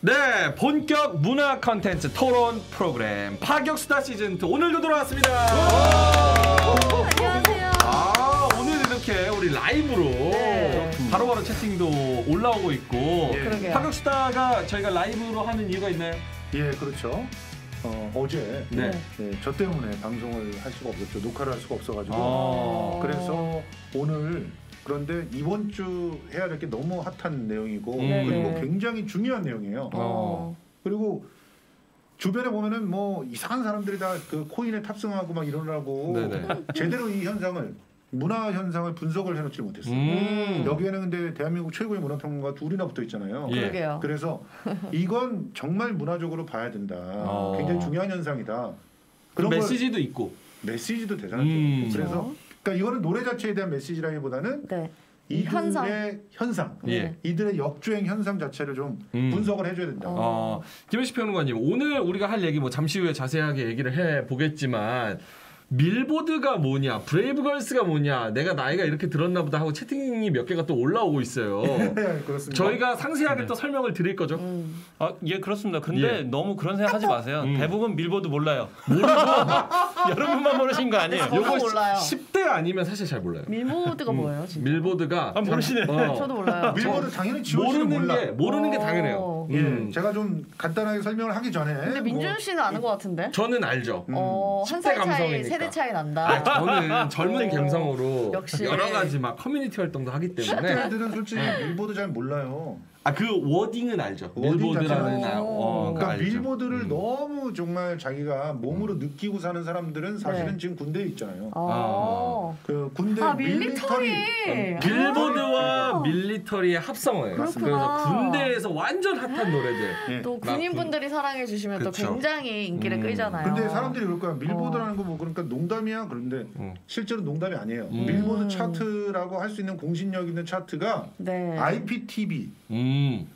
네, 본격 문화 컨텐츠 토론 프로그램 파격스타 시즌 2 오늘도 돌아왔습니다. 안녕하세요. 아, 오늘 이렇게 우리 라이브로 네. 바로바로 채팅도 올라오고 있고 예. 그러게요. 파격스타가 저희가 라이브로 하는 이유가 있나요? 예, 그렇죠. 어, 어제 네. 예, 저 때문에 방송을 할 수가 없었죠. 녹화를 할 수가 없어가지고. 아. 그래서 오늘 그런데 이번 주 해야 될 게 너무 핫한 내용이고 네, 그리고 네. 굉장히 중요한 내용이에요. 어. 그리고 주변에 보면은 뭐 이상한 사람들이 다 그 코인에 탑승하고 막 이러라고 네네. 제대로 이 현상을 문화 현상을 분석을 해놓지 못했어요. 음. 여기에는 근데 대한민국 최고의 문화평론가 둘이나 붙어 있잖아요. 예. 그러게요. 그래서 이건 정말 문화적으로 봐야 된다. 어. 굉장히 중요한 현상이다. 그 그런 걸 메시지도 있고. 메시지도 대단하죠. 음. 그래서 그러니까 이거는 노래 자체에 대한 메시지라기보다는 네. 이들의 현상. 현상, 예. 이들의 역주행 현상 자체를 좀 음. 분석을 해줘야 된다. 어. 어, 김헌식 평론가님 오늘 우리가 할 얘기 뭐 잠시 후에 자세하게 얘기를 해 보겠지만 밀보드가 뭐냐, 브레이브걸스가 뭐냐, 내가 나이가 이렇게 들었나 보다 하고 채팅이 몇 개가 또 올라오고 있어요. 네, 그렇습니다. 저희가 상세하게 네. 또 설명을 드릴 거죠. 음. 아, 예, 그렇습니다. 근데 예. 너무 그런 생각 하지 마세요. 음. 대부분 밀보드 몰라요. 여러분만 모르신 거 아니에요. 저도 몰라요. 10대 아니면 사실 잘 몰라요. 밀보드가 뭐예요, 진짜? 밀보드가 아, 모르시네. 어, 저도 몰라요. 밀보드 당연히 모르는 몰라. 게 모르는 게 어. 당연해요. 예, 음. 제가 좀 간단하게 설명을 하기 전에 근데 민준 씨는 아는 것 같은데? 저는 알죠. 음. 어, 한 10대 살 차이, 감성이니까. 세대 차이 난다. 아, 저는 젊은 어. 감성으로. 여러 가지 막 커뮤니티 활동도 하기 때문에 애들은 솔직히 밀보드 잘 몰라요. 아 그 wording은 알죠. wording 밀보드라는. 아, 어, 그거 그러니까 알죠. 밀보드를 음. 너무 정말 자기가 몸으로 느끼고 사는 사람들은 사실은 네. 지금 군대에 있잖아요. 아. 그 군대 아, 밀리터리 밀리터리. 빌보드와 아. 밀리터리의 합성어예요. 그렇구나. 그래서 군대에서 완전 핫한 노래들. 예. 또막 군인분들이 사랑해 주시면 또 그쵸. 굉장히 인기를 음. 끌잖아요. 근데 사람들이 그럴 거야. 밀보드라는 거 뭐 그러니까 농담이야. 그런데 음. 실제로 농담이 아니에요. 음. 밀보드 차트라고 할 수 있는 공신력 있는 차트가 네. IPTV. 음,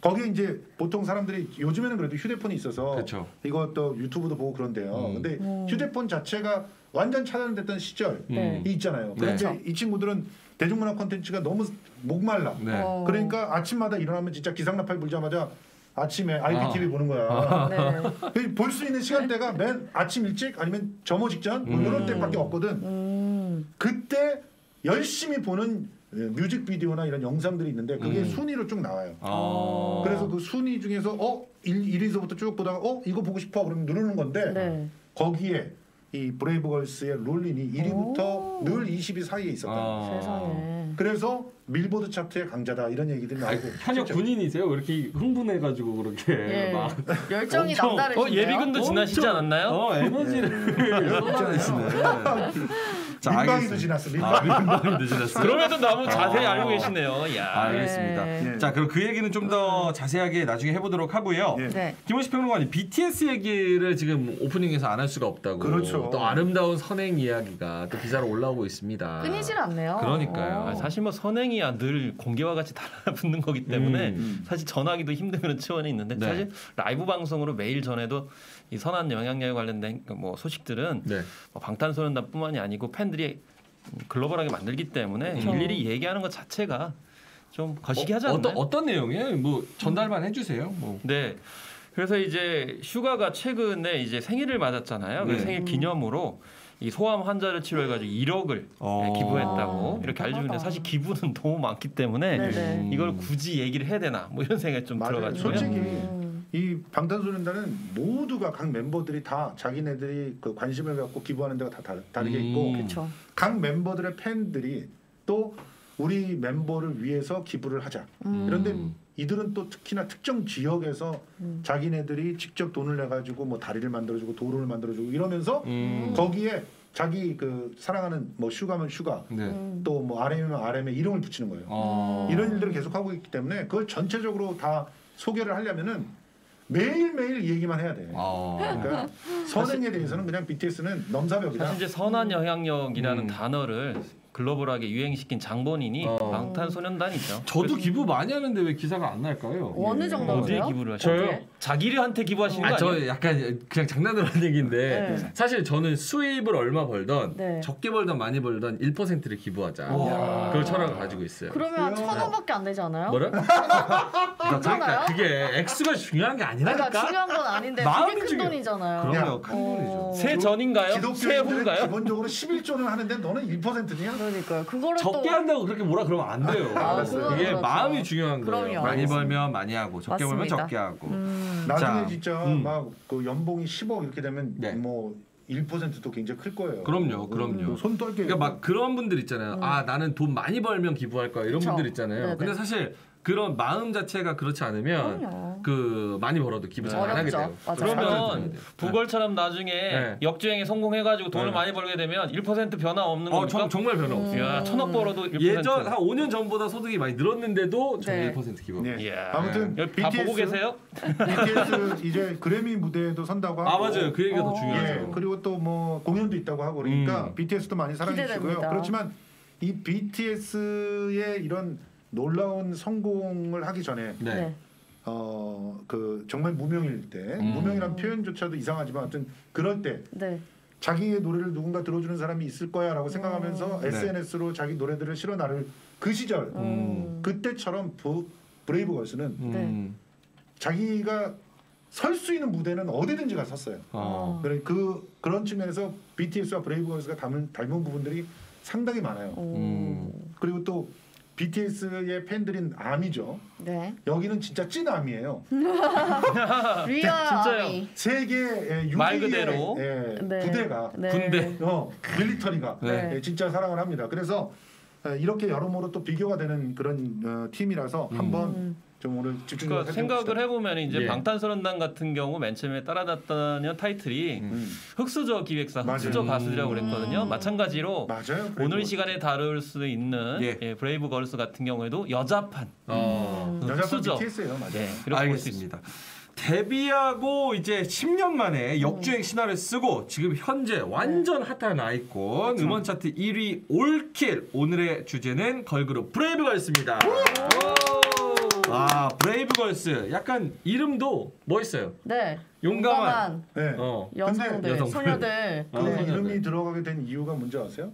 거기에 이제 보통 사람들이 요즘에는 그래도 휴대폰이 있어서 그렇죠. 이것도 유튜브도 보고 그런데요. 음. 근데 음. 휴대폰 자체가 완전 차단됐던 시절이 네. 있잖아요. 네. 그런데 그렇죠. 이 친구들은 대중문화 콘텐츠가 너무 목말라. 네. 어. 그러니까 아침마다 일어나면 진짜 기상나팔 불자마자 아침에 IPTV 아. 보는 거야. 네. 볼수 있는 시간대가 맨 아침 일찍 아니면 점호 직전 뭐 음. 이런 때밖에 없거든. 음. 그때 열심히 보는 예, 뮤직비디오나 이런 영상들이 있는데 그게 음. 순위로 쭉 나와요. 어. 그래서 그 순위 중에서 어 1, 1위서부터 쭉 보다가 어 이거 보고 싶어 그러면 누르는 건데 네. 거기에 이 브레이브걸스의 롤린이 1위부터 오. 늘 20위 사이에 있었다. 아. 세상에. 그래서 밀보드 차트의 강자다 이런 얘기들이 아, 나오고 현역 군인이세요? 왜 이렇게 흥분해가지고 그렇게 예. 막 열정이 남다르시네요. 어, 예비군도 지나시지 않았나요? 어, 에너지를 쏟아내시네. 자, 민방위도. 지났어. 아, 민방위. 민방위도 지났어요. 그럼에도 너무 자세히 아. 알고 계시네요. 야. 알겠습니다. 네. 예. 자, 그럼 그 얘기는 좀 더 자세하게 나중에 해보도록 하고요. 예. 네. 김원식 평론가님, BTS 얘기를 지금 오프닝에서 안 할 수가 없다고. 그렇죠. 또 아름다운 선행 이야기가 또 기사로 올라오고 있습니다. 끊이질 않네요. 그러니까요. 어. 아, 사실 뭐 선행이야 늘 공개와 같이 달라붙는 거기 때문에 음. 사실 전하기도 힘든 그런 치원이 있는데 네. 사실 라이브 방송으로 매일 전에도 이 선한 영향력에 관련된 그뭐 소식들은 네. 뭐 방탄소년단뿐만이 아니고 팬들이 글로벌하게 만들기 때문에 그렇죠. 일일이 얘기하는 것 자체가 좀 거시기 하지 않나요? 어 떤 어떤 내용이에요? 뭐 전달만 해주세요. 뭐. 네. 그래서 이제 슈가가 최근에 이제 생일을 맞았잖아요. 그 네. 생일 기념으로 이 소아암 환자를 치료해가지고 1억을 어. 기부했다고 아, 이렇게 대단하다. 사실 기부는 너무 많기 때문에 네네. 음. 이걸 굳이 얘기를 해야 되나 뭐 이런 생각이 좀 맞아요. 들어가지고요. 솔직히 음. 이 방탄소년단은 모두가 각 멤버들이 다 자기네들이 그 관심을 갖고 기부하는 데가 다 다르, 음. 있고 그렇죠. 각 멤버들의 팬들이 또 우리 멤버를 위해서 기부를 하자. 음. 그런데 이들은 또 특히나 특정 지역에서 음. 자기네들이 직접 돈을 내 가지고 뭐 다리를 만들어주고 도로를 만들어주고 이러면서 음. 거기에 자기 그 사랑하는 뭐 슈가면 슈가 네. 음. 또뭐 RM이면 RM의 이름을 붙이는 거예요. 어. 이런 일들을 계속 하고 있기 때문에 그걸 전체적으로 다 소개를 하려면은 매일 매일 이 얘기만 해야 돼. 어. 그러니까 선행에 대해서는 그냥 BTS는 넘사벽이다. 사실 이제 선한 영향력이라는 음. 단어를 글로벌하게 유행시킨 장본인이 어. 방탄소년단이죠. 저도 기부 많이 하는데 왜 기사가 안 날까요? 어느 예. 정도로요? 어디에 기부를 하시요 저요? 자기한테 기부하시는 거 아, 저 아니에요? 약간 그냥 장난으로 하는 얘기인데 네. 사실 저는 수입을 얼마 벌던 네. 적게 벌던 많이 벌던 1%를 기부하자. 와. 그걸 철학을 가지고 있어요. 그러면? 천 원밖에 안? 뭐라? 괜찮아요? 그러니까 그게 액수가 중요한 게 아니라니까. 그러니까 중요한 건 아닌데 마음이 큰 중요해. 돈이잖아요. 그럼요, 야, 큰 돈이죠. 어, 새 전인가요? 새 후인가요? 기본적으로 11조는 하는데 너는 1%냐? 그러니까요. 그거를 적게 또 한다고 그렇게 뭐라 그러면 안 돼요. 아, 이게 그렇죠. 마음이 중요한 거예요. 그럼요. 많이 알겠습니다. 벌면 많이 하고 적게 벌면 맞습니다. 적게 하고. 음, 나중에 자, 진짜 음. 막그 연봉이 10억 이렇게 되면 네. 뭐 1%도 굉장히 클 거예요. 그럼요, 그럼요. 손 떨게. 그러니까 막 그런 분들 있잖아요. 아 나는 돈 많이 벌면 기부할 거야 이런 음. 그쵸. 분들 있잖아요. 네네. 근데 사실 그런 마음 자체가 그렇지 않으면 그럼요. 그 많이 벌어도 기부 잘 안 하게. 돼요. 맞아요. 사람들 그러면. 부걸처럼 나중에 네. 역주행에 성공해가지고 돈을 네. 많이 벌게 되면 1% 변화 없는 어, 겁니까? 정, 정말 변화 음. 없어요. 야, 천억 벌어도 1%. 예전 한 5년 전보다 소득이 많이 늘었는데도 네. 저는 1% 기부. 네. 아무튼 여기 다 보고 계세요? BTS 이제 그래미 무대에도 선다고 하고. 아 맞아요. 그 얘기가 더 어. 중요하죠. 예, 그리고 또 뭐 공연도 있다고 하고 그러니까 음. BTS도 많이 사랑해 주시고요. 그렇지만 이 BTS의 이런 놀라운 성공을 하기 전에 네. 네. 어 그 정말 무명일 때 음. 무명이란 표현조차도 이상하지만 아무튼 그럴 때 네. 자기의 노래를 누군가 들어주는 사람이 있을 거야라고 생각하면서 네. SNS로 자기 노래들을 실어 나를 그 시절 음. 그때처럼 부, 브레이브 걸스는 음. 자기가 설 수 있는 무대는 어디든지 가 섰어요. 어. 그래 그 그런 측면에서 BTS와 브레이브 걸스가 닮은 닮은 부분들이 상당히 많아요. 오. 음. 그리고 또 BTS의 팬들인 아미죠. 네. 여기는 진짜 찐 아미예요. real 진짜요? 아미. 세계 예, 말 6위의 그대로. 예, 네. 부대가 네. 군대. 어 military가 네. 예, 진짜 사랑을 합니다. 그래서 예, 이렇게 여러모로 또 비교가 되는 그런 어, 팀이라서 한번 음. 좀 오늘 집중적으로 그러니까 생각을 해보면 이제 예. 방탄소년단 같은 경우 맨 처음에 따라다녔던 타이틀이 음. 흑수저 기획사. 흑수저 가수라고 그랬거든요. 음. 마찬가지로 맞아요. 오늘. 시간에 다룰 수 있는 예. 예, 브레이브 걸스 같은 경우에도 여자판 어. 음. 흑수저. BTS예요, 맞아요. 예, 이렇게 볼 수 있습니다. 알겠습니다. 데뷔하고 이제 10년 만에 역주행 신화를 쓰고 지금 현재 완전 핫한 아이콘 음원 차트 1위 올킬 오늘의 주제는 걸그룹 브레이브걸스입니다. 아 브레이브걸스 약간 이름도 멋있어요. 네. 용감한. 네. 어 여성들, 여성들. 소녀들. 어, 그 소녀들. 이름이 들어가게 된 이유가 뭔지 아세요?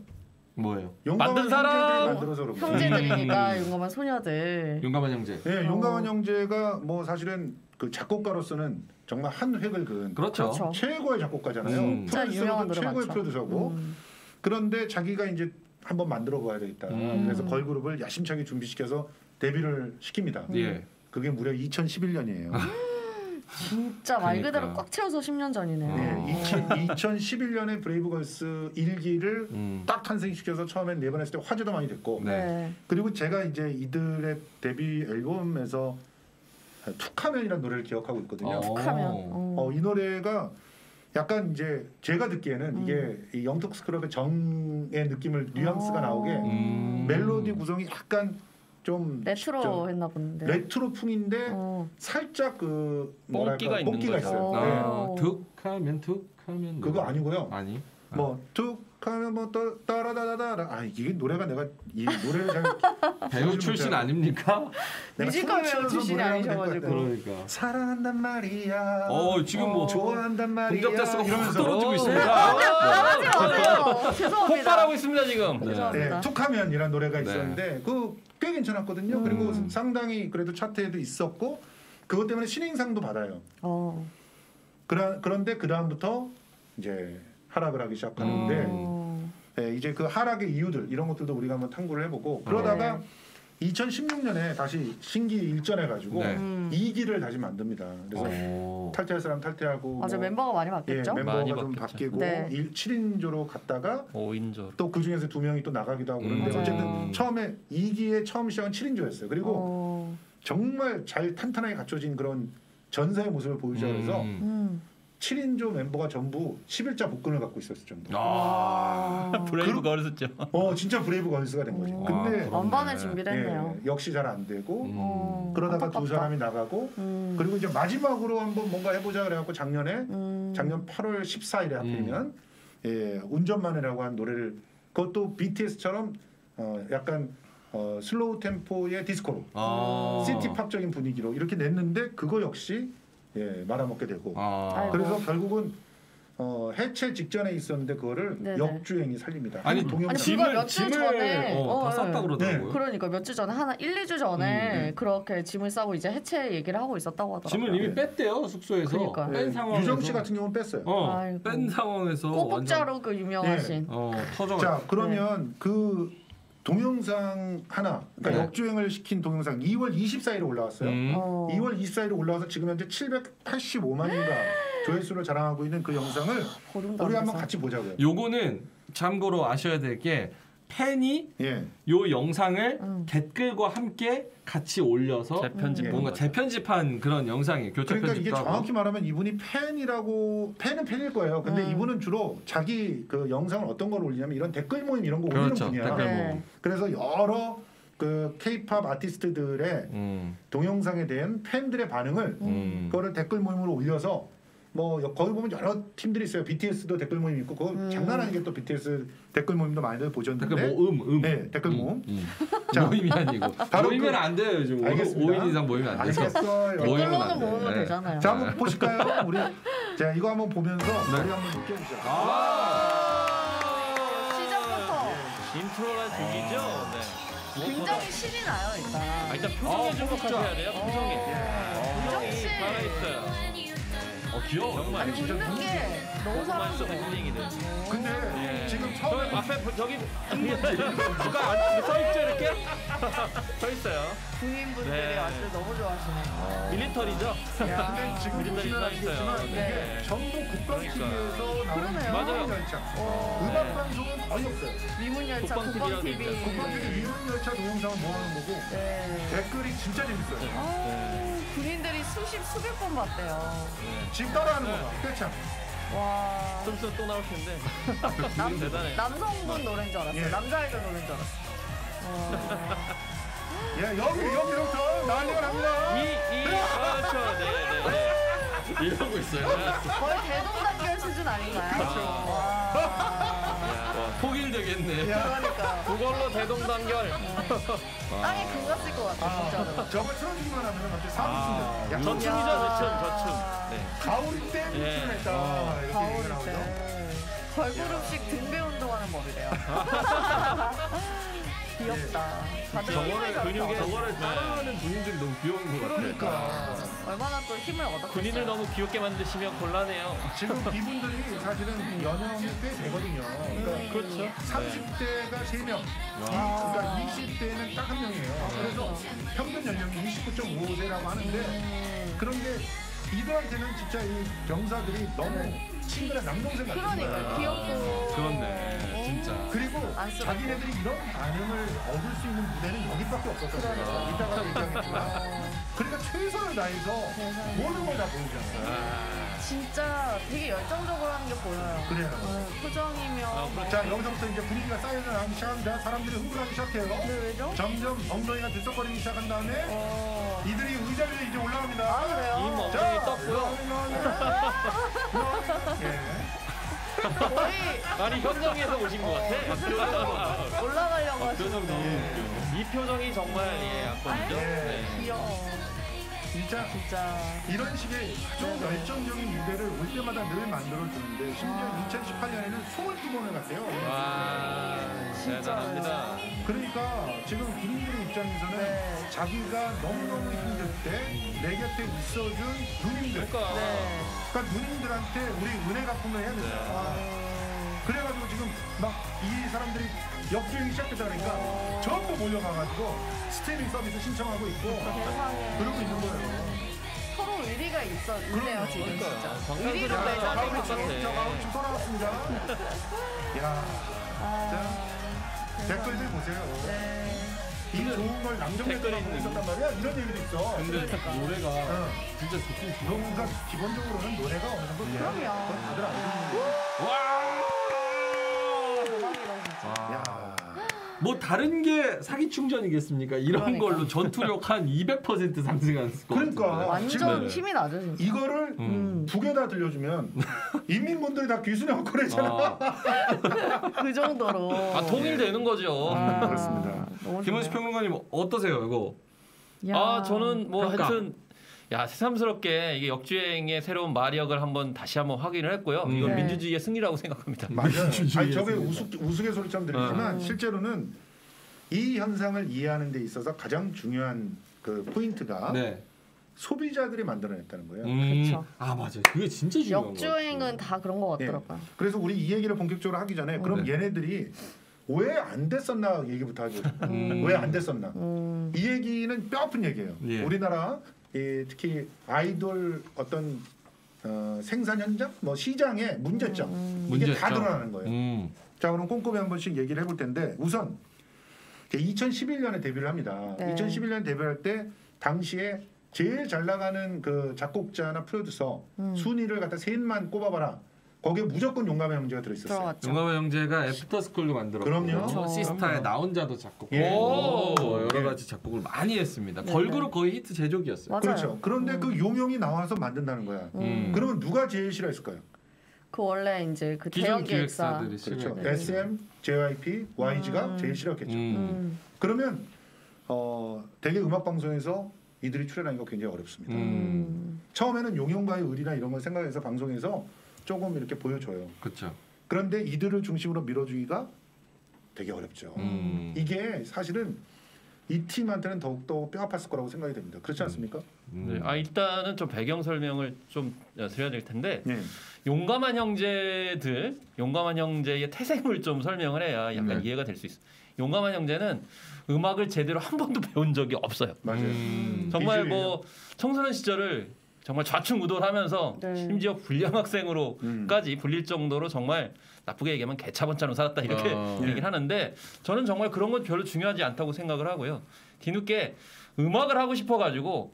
뭐예요? 용감한 만든 사람! 형제들이 만들어서 그런 거예요. 형제들이니까 용감한 소녀들. 용감한 형제. 예, 용감한 어. 형제가 뭐 사실은 그 작곡가로서는 정말 한 획을 그은 그렇죠. 그렇죠. 최고의 작곡가잖아요. 음. 프로듀서도 최고의 많죠. 프로듀서고 음. 그런데 자기가 이제 한번 만들어 봐야 되겠다. 음. 그래서 걸그룹을 야심차게 준비시켜서 데뷔를 시킵니다. 예. 그게 무려 2011년이에요. 진짜 말 그러니까. 그대로 꽉 채워서 10년 전이네요. 네, 2011년에 브레이브걸스 1기를 음. 딱 탄생시켜서 처음엔 내보냈을 때 화제도 많이 됐고 네. 네. 그리고 제가 이제 이들의 데뷔 앨범에서 툭하면이라는 노래를 기억하고 있거든요. 어. 툭하면. 어. 어, 이 노래가 약간 이제 제가 듣기에는 음. 이게 이 영턱스 클럽의 정의 느낌을 뉘앙스가 어. 나오게 음. 멜로디 구성이 약간 좀 레트로 저- 했나 본데. 레트로풍인데 어. 살짝 그 뭐랄까 뽕기가 있는 뽕기가 거죠. 있어요. 어. 네. 아, 툭하면 툭하면 그거 아니고요. 아니. 뭐 툭 하면 뭐 따- 따라다다다라 아 이게 노래가 내가 이 노래를 잘 배우 출신 아닙니까? 뮤지컬 배우 될것 아니셔가지고. 그러니까. 사랑한단 말이야. 어 지금 뭐 어. 좋아한단 말이야. 공격 대수가 확 이러면서 떨어지고 오. 있습니다. 마세요. 죄송합니다. 폭발하고 있습니다 지금. 네. 네, 죄송합니다. 툭하면이라는 노래가 네. 있었는데 그 꽤 괜찮았거든요. 그리고 음. 상당히 그래도 차트에도 있었고 그것 때문에 신인상도 받아요. 어. 그러, 그런데 그 다음부터 이제 하락을 하기 시작하는데 어. 네, 이제 그 하락의 이유들 이런 것들도 우리가 한번 탐구를 해보고 그러다가 2016년에 다시 심기일전해 가지고 네. 음. 2기를 다시 만듭니다. 그래서 오. 탈퇴할 사람 탈퇴하고 맞아 뭐, 멤버가 많이 예, 바뀌었죠. 멤버가 많이 좀 바뀌었죠. 바뀌고 네. 일 7인조로 갔다가 5인조. 또그 중에서 두 명이 또 나가기도 하고 그런데 맞아요. 어쨌든 처음에 2기의 처음 시작은 7인조였어요. 그리고 어. 정말 잘 탄탄하게 갖춰진 그런 전사의 모습을 보이자 그래서 음. 음. 7인조 멤버가 전부 11자 복근을 갖고 있었을 정도. 아. 와. 브레이브 걸스죠. 어 진짜 브레이브 걸스가 된 거지. 오. 근데 아, 만반의 그렇네. 준비를 했네요. 예, 역시 잘 안 되고 음. 어. 그러다가 두 안타깝다. 사람이 나가고 음. 그리고 이제 마지막으로 한번 뭔가 해보자 그래갖고 작년에 음. 작년 8월 14일에 하필이면 예, 운전만해라고 한 노래를 그것도 BTS처럼 어, 약간 어, slow 템포의 디스코로 아. city 팝적인 분위기로 이렇게 냈는데 그거 역시 예, 말아먹게 되고 아. 그래서 결국은 어, 해체 직전에 있었는데 그거를 네네. 역주행이 살립니다. 아니, 동영상 아니, 며칠 짐을 전에, 어, 어, 다 쌌다 예. 그러더라고요. 그러니까 며칠 전에 하나 1, 2주 전에 음, 네. 그렇게 짐을 싸고 이제 해체 얘기를 하고 있었다고 하더라고요. 짐을 이미 네. 뺐대요 숙소에서. 그러니까요. 뺀 예, 상황에서. 유정 씨 같은 경우는 뺐어요. 어. 뺀 상황에서 완전 꼬북자로 그 유명하신. 어 터져. 자 그러면 그 동영상 하나 그러니까 네. 역주행을 시킨 동영상 2월 24일에 올라왔어요. 음. 어. 2월 24일에 올라와서 지금 현재 785만인가 조회수를 자랑하고 있는 그 영상을 우리 안 한번. 같이 보자고요. 요거는 참고로 아셔야 될 게 팬이 예. 요 영상을 음. 댓글과 함께 같이 올려서 재편집 음. 뭔가 재편집한 그런 영상이에요. 교체 그러니까 이게 편집도 하고. 정확히 말하면 이분이 팬이라고 팬은 팬일 거예요. 근데 음. 이분은 주로 자기 그 영상을 어떤 걸 올리냐면 이런 댓글 모임 이런 거 올리는 그렇죠. 분이야. 댓글 네. 그래서 여러 그 케이팝 아티스트들의 음. 동영상에 대한 팬들의 반응을 음. 그거를 댓글 모임으로 올려서 뭐 여- 거기 보면 여러 팀들이 있어요. BTS도 댓글 모임 있고 그거 음. 장난 아니게 또 BTS 댓글 모임도 많이들 보셨는데 댓글 모음 음. 네, 댓글 모음. 음. 자, 모임이 아니고 바로 모이면 그- 안 돼요 요즘 알겠습니다. 5인 이상 모이면 안 돼서 알겠어요. 모임은 안 댓글로는 돼. 모으면 네. 되잖아요. 자 한번 보실까요? 우리 자 이거 한번 보면서 네. 우리 한번 느껴보죠. 아. 시작부터 인트로가 죽이죠. 네. 굉장히 신이 나요 일단. 아, 일단 표정에 아, 주목하셔야 돼요. 표정에. 유정 씨. 살아 있어요. 어 귀여워. 정말. 아니 웃는 게 너무 사랑스러워. 근데 예. 지금 저 처음에 앞에 보- 저기 누가 안- 서 있죠 이렇게? 서 있어요. 군인분들이 네. 왔을 때 너무 좋아하시네. 밀리터리죠. 야. 근데 지금 보시면 있어요. 이게 네. 전부 국방 TV에서 나오는 그러네요. 맞아요. 열차. 어. 음악 방송은 거의 없어요. 위문열차 국방 국방 TV라고 TV. 있죠. 국방 TV 이런 열차 동영상을 모아놓은 거고 네. 댓글이 진짜 재밌어요. 아, 군인들이 수십 수백 번 봤대요. 지금 따라하는 거야. 꽤참. 와. 좀 있으면 또 나올 텐데. 남, 대단해. 남성분 노래인 줄 알았어요. 예. 남자아이돌 노래인 줄 알았어. 와. 예, 여기 여기부터 난리가 납니다. 이, 이, 그렇죠. 네, 네, 네. 이러고 있어요. 거의 대동단결 수준 아닌가요? 그렇죠. 와. 포길 되겠네. 야, 그러니까 그걸로 대동단결. 땅에 금갔을 것 같아 진짜로. 저거 틀어주기만 하면 갑자기 사무 쓴다. 야, 저춤이죠, 저춤, 저춤. 네. 가오리 때 예. 미팅을 했다. 이렇게 가오리 얘기가 나오죠. 때 걸그룹식 등배 운동하는 법이래요. 귀엽다. 다들 힘을 근육에. 저거를 따라하는 군인들이 너무 귀여운 것 같아. 그러니까 얼마나 또 힘을 얻었겠어요. 군인을 너무 귀엽게 만드시면 곤란해요. 지금 이분들이 사실은 연령이 꽤 되거든요. 그러니까 그렇죠. 30대가 3명, 그러니까 20대는 딱 한 명이에요. 그래서 평균 연령이 29.5세라고 하는데 그런데 이들한테는 진짜 이 병사들이 너무 친근한 남동생 같은 그러니까 거야. 귀엽고. 그렇네, 진짜. 그리고 안쓰럽고. 자기네들이 이런 반응을 얻을 수 있는 무대는 여기밖에 없었어요. 그러니까. 이따가 얘기하겠지만. 그러니까 최선을 다해서. 모든 걸 다 보여주잖아요. 진짜 되게 열정적으로 하는 게 보여요. 그래요. 어, 표정이며. 아, 뭐. 자 여기서부터 이제 분위기가 쌓여서 나오기 시작합니다. 사람들이 흥분하기 시작해요. 근데 왜죠? 점점 엉덩이가 들썩거리기 시작한 다음에 어. 이들이 의자 위에 이제 올라갑니다. 아 그래요? 이 뭐- 자, 엉덩이 떴고요. 예. 거의 아니 현장에서 오신 것 같아. 올라가려고 표정 하시는 너무 예. 웃겨. 이 표정이 정말 예. 예. 네. 귀여워. 진짜 진짜. 이런 식의 아주 열정적인 무대를 올 때마다 늘 만들어 주는데 심지어 2018년에는 22번을 갔대요. 와 대단합니다. 그러니까 지금 군인들의 입장에서는 네. 자기가 너무너무 힘들 때 내 곁에 있어준 누님들 그러니까 네. 그러니까 누님들한테 우리 은혜 갚음을 해야 된다. 아, 그래가지고 지금 막 이 사람들이 역주행이 시작했다 그러니까 전부 몰려가가지고 스트리밍 서비스 신청하고 있고. 그러고 있는 거예요. 서로 의리가 있어 있네요 그럼요. 지금 그러니까 진짜. 다 매달린 하고 것 가운 지금 돌아왔습니다. 야 아, 댓글들 보세요. 네. 이 좋은 걸 남정네가 댓글이 하고 있는 있었단 말이야. 이런 얘기도 있어. 근데 노래가 어. 진짜 좋긴 좋아. 뭔가 기본적으로는 노래가 어느 정도. 그럼요. 그건 다들 알고 있는 대박이다 진짜. 거야. 야. 뭐 다른 게 사기 충전이겠습니까? 이런 그러니까. 걸로 전투력 한 200% 상승한 것 그러니까. 같은데. 완전 지금 힘이 나죠 진짜. 이거를 음. 두개 다 들려주면 인민군들이 다 귀순하고 그러잖아. 아, 그 정도로. 아 통일되는 거죠. 아, 그렇습니다. 너무 김원식 좋네요. 평론가님 어떠세요 이거? 야. 아 저는 뭐 평가. 하여튼 야 새삼스럽게 이게 역주행의 새로운 마력을 한번 다시 한번 확인을 했고요. 음. 이건 네. 민주주의의 승리라고 생각합니다. 맞아요. 아니 저게. 우스, 우스갯소리처럼 들리지만 음. 실제로는 이 현상을 이해하는 데 있어서 가장 중요한 그 포인트가 네. 소비자들이 만들어냈다는 거예요. 음. 그쵸. 아 맞아요. 그게 진짜 중요한 거 역주행은 다 그런 거 같더라고요. 그래서 우리 이 얘기를 본격적으로 하기 전에 그럼 네. 얘네들이 왜 안 됐었나 얘기부터 하죠. 음. 왜안 됐었나? 음. 이 얘기는 뼈아픈 얘기예요. 예. 우리나라 이, 특히 아이돌 어떤 어, 생산 현장, 뭐 시장의 문제점 이게 문제점. 다 드러나는 거예요. 음. 자 그럼 꼼꼼히 한 번씩 얘기를 해볼 텐데 우선 2011년에 데뷔를 합니다. 네. 2011년 데뷔할 때 당시에 제일 잘 나가는 그 작곡자나 프로듀서 음. 순위를 갖다 셋만 꼽아봐라. 거기에 무조건 용감한 형제가 들어있었어요. 들어갔죠. 용감한 형제가 애프터스쿨도 만들었고 그럼요. 그렇죠. 시스타의 나 혼자도 작곡 예. 고 가지 작곡을 많이 했습니다. 네, 걸그룹 거의 히트 제조기였어요. 맞아요. 그렇죠. 그런데 음. 그 용영이 나와서 만든다는 거야. 음. 그러면 누가 제일 싫어했을까요? 그 원래 이제 그 대형 기획사. 기획사들이 그렇죠. 싫어했죠. SM, JYP, YG가 음. 제일 싫었겠죠. 음. 음. 그러면 어, 대개 음악 방송에서 이들이 출연하기가 굉장히 어렵습니다. 음. 음. 처음에는 용영과의 의리나 이런 걸 생각해서 방송에서 조금 이렇게 보여줘요. 그렇죠. 그런데 이들을 중심으로 밀어주기가 되게 어렵죠. 음. 이게 사실은 이 팀한테는 더욱더 뼈 아팠을 거라고 생각이 됩니다. 그렇지 않습니까? 음. 네, 아 일단은 좀 배경 설명을 좀 드려야 될 텐데 네. 용감한 형제들, 용감한 형제의 태생을 좀 설명을 해야 약간 네. 이해가 될 수 있어. 요 용감한 형제는 음악을 제대로 한 번도 배운 적이 없어요. 맞아요. 음. 정말 이주예요. 뭐 청소년 시절을 정말 좌충우돌하면서 네. 심지어 불량 학생으로까지 음. 불릴 정도로 정말 나쁘게 얘기하면 개차번차로 살았다 이렇게 어. 얘기를 하는데 저는 정말 그런 건 별로 중요하지 않다고 생각을 하고요. 뒤늦게 음악을 하고 싶어가지고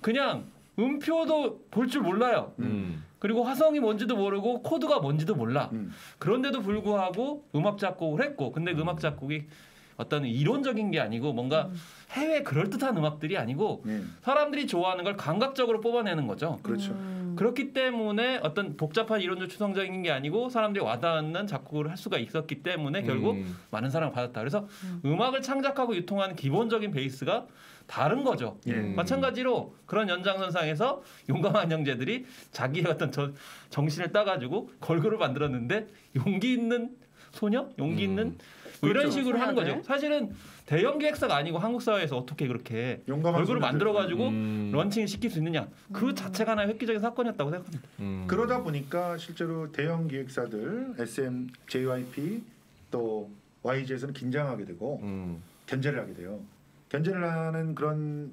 그냥 음표도 볼 줄 몰라요. 음. 그리고 화성이 뭔지도 모르고 코드가 뭔지도 몰라. 음. 그런데도 불구하고 음악 작곡을 했고, 근데 그 음악 작곡이 어떤 이론적인 게 아니고 뭔가 해외 그럴듯한 음악들이 아니고 네. 사람들이 좋아하는 걸 감각적으로 뽑아내는 거죠. 그렇죠. 음. 그렇기 때문에 어떤 복잡한 이론적 추상적인 게 아니고 사람들이 와닿는 작곡을 할 수가 있었기 때문에 결국 음. 많은 사랑을 받았다. 그래서 음 악을 창작하고 유통하는 기본적인 베이스가 다른 거죠. 예. 음. 마찬가지로 그런 연장선상에서 용감한 형제들이 자기의 어떤 저- 정신을 따가지고 걸그룹을 만들었는데 용기 있는 소녀, 용기 음. 있는 뭐 이런 그렇죠. 식으로 하는. 거죠. 사실은 대형 기획사가 아니고 한국 사회에서 어떻게 그렇게 소녀들. 만들어가지고 음. 런칭을 시킬 수 있느냐 그 자체가 하나의 획기적인 사건이었다고 생각합니다. 음. 그러다 보니까 실제로 대형 기획사들 SM, JYP 또 YG에서는 긴장하게 되고 음. 견제를 하게 돼요. 견제를 하는 그런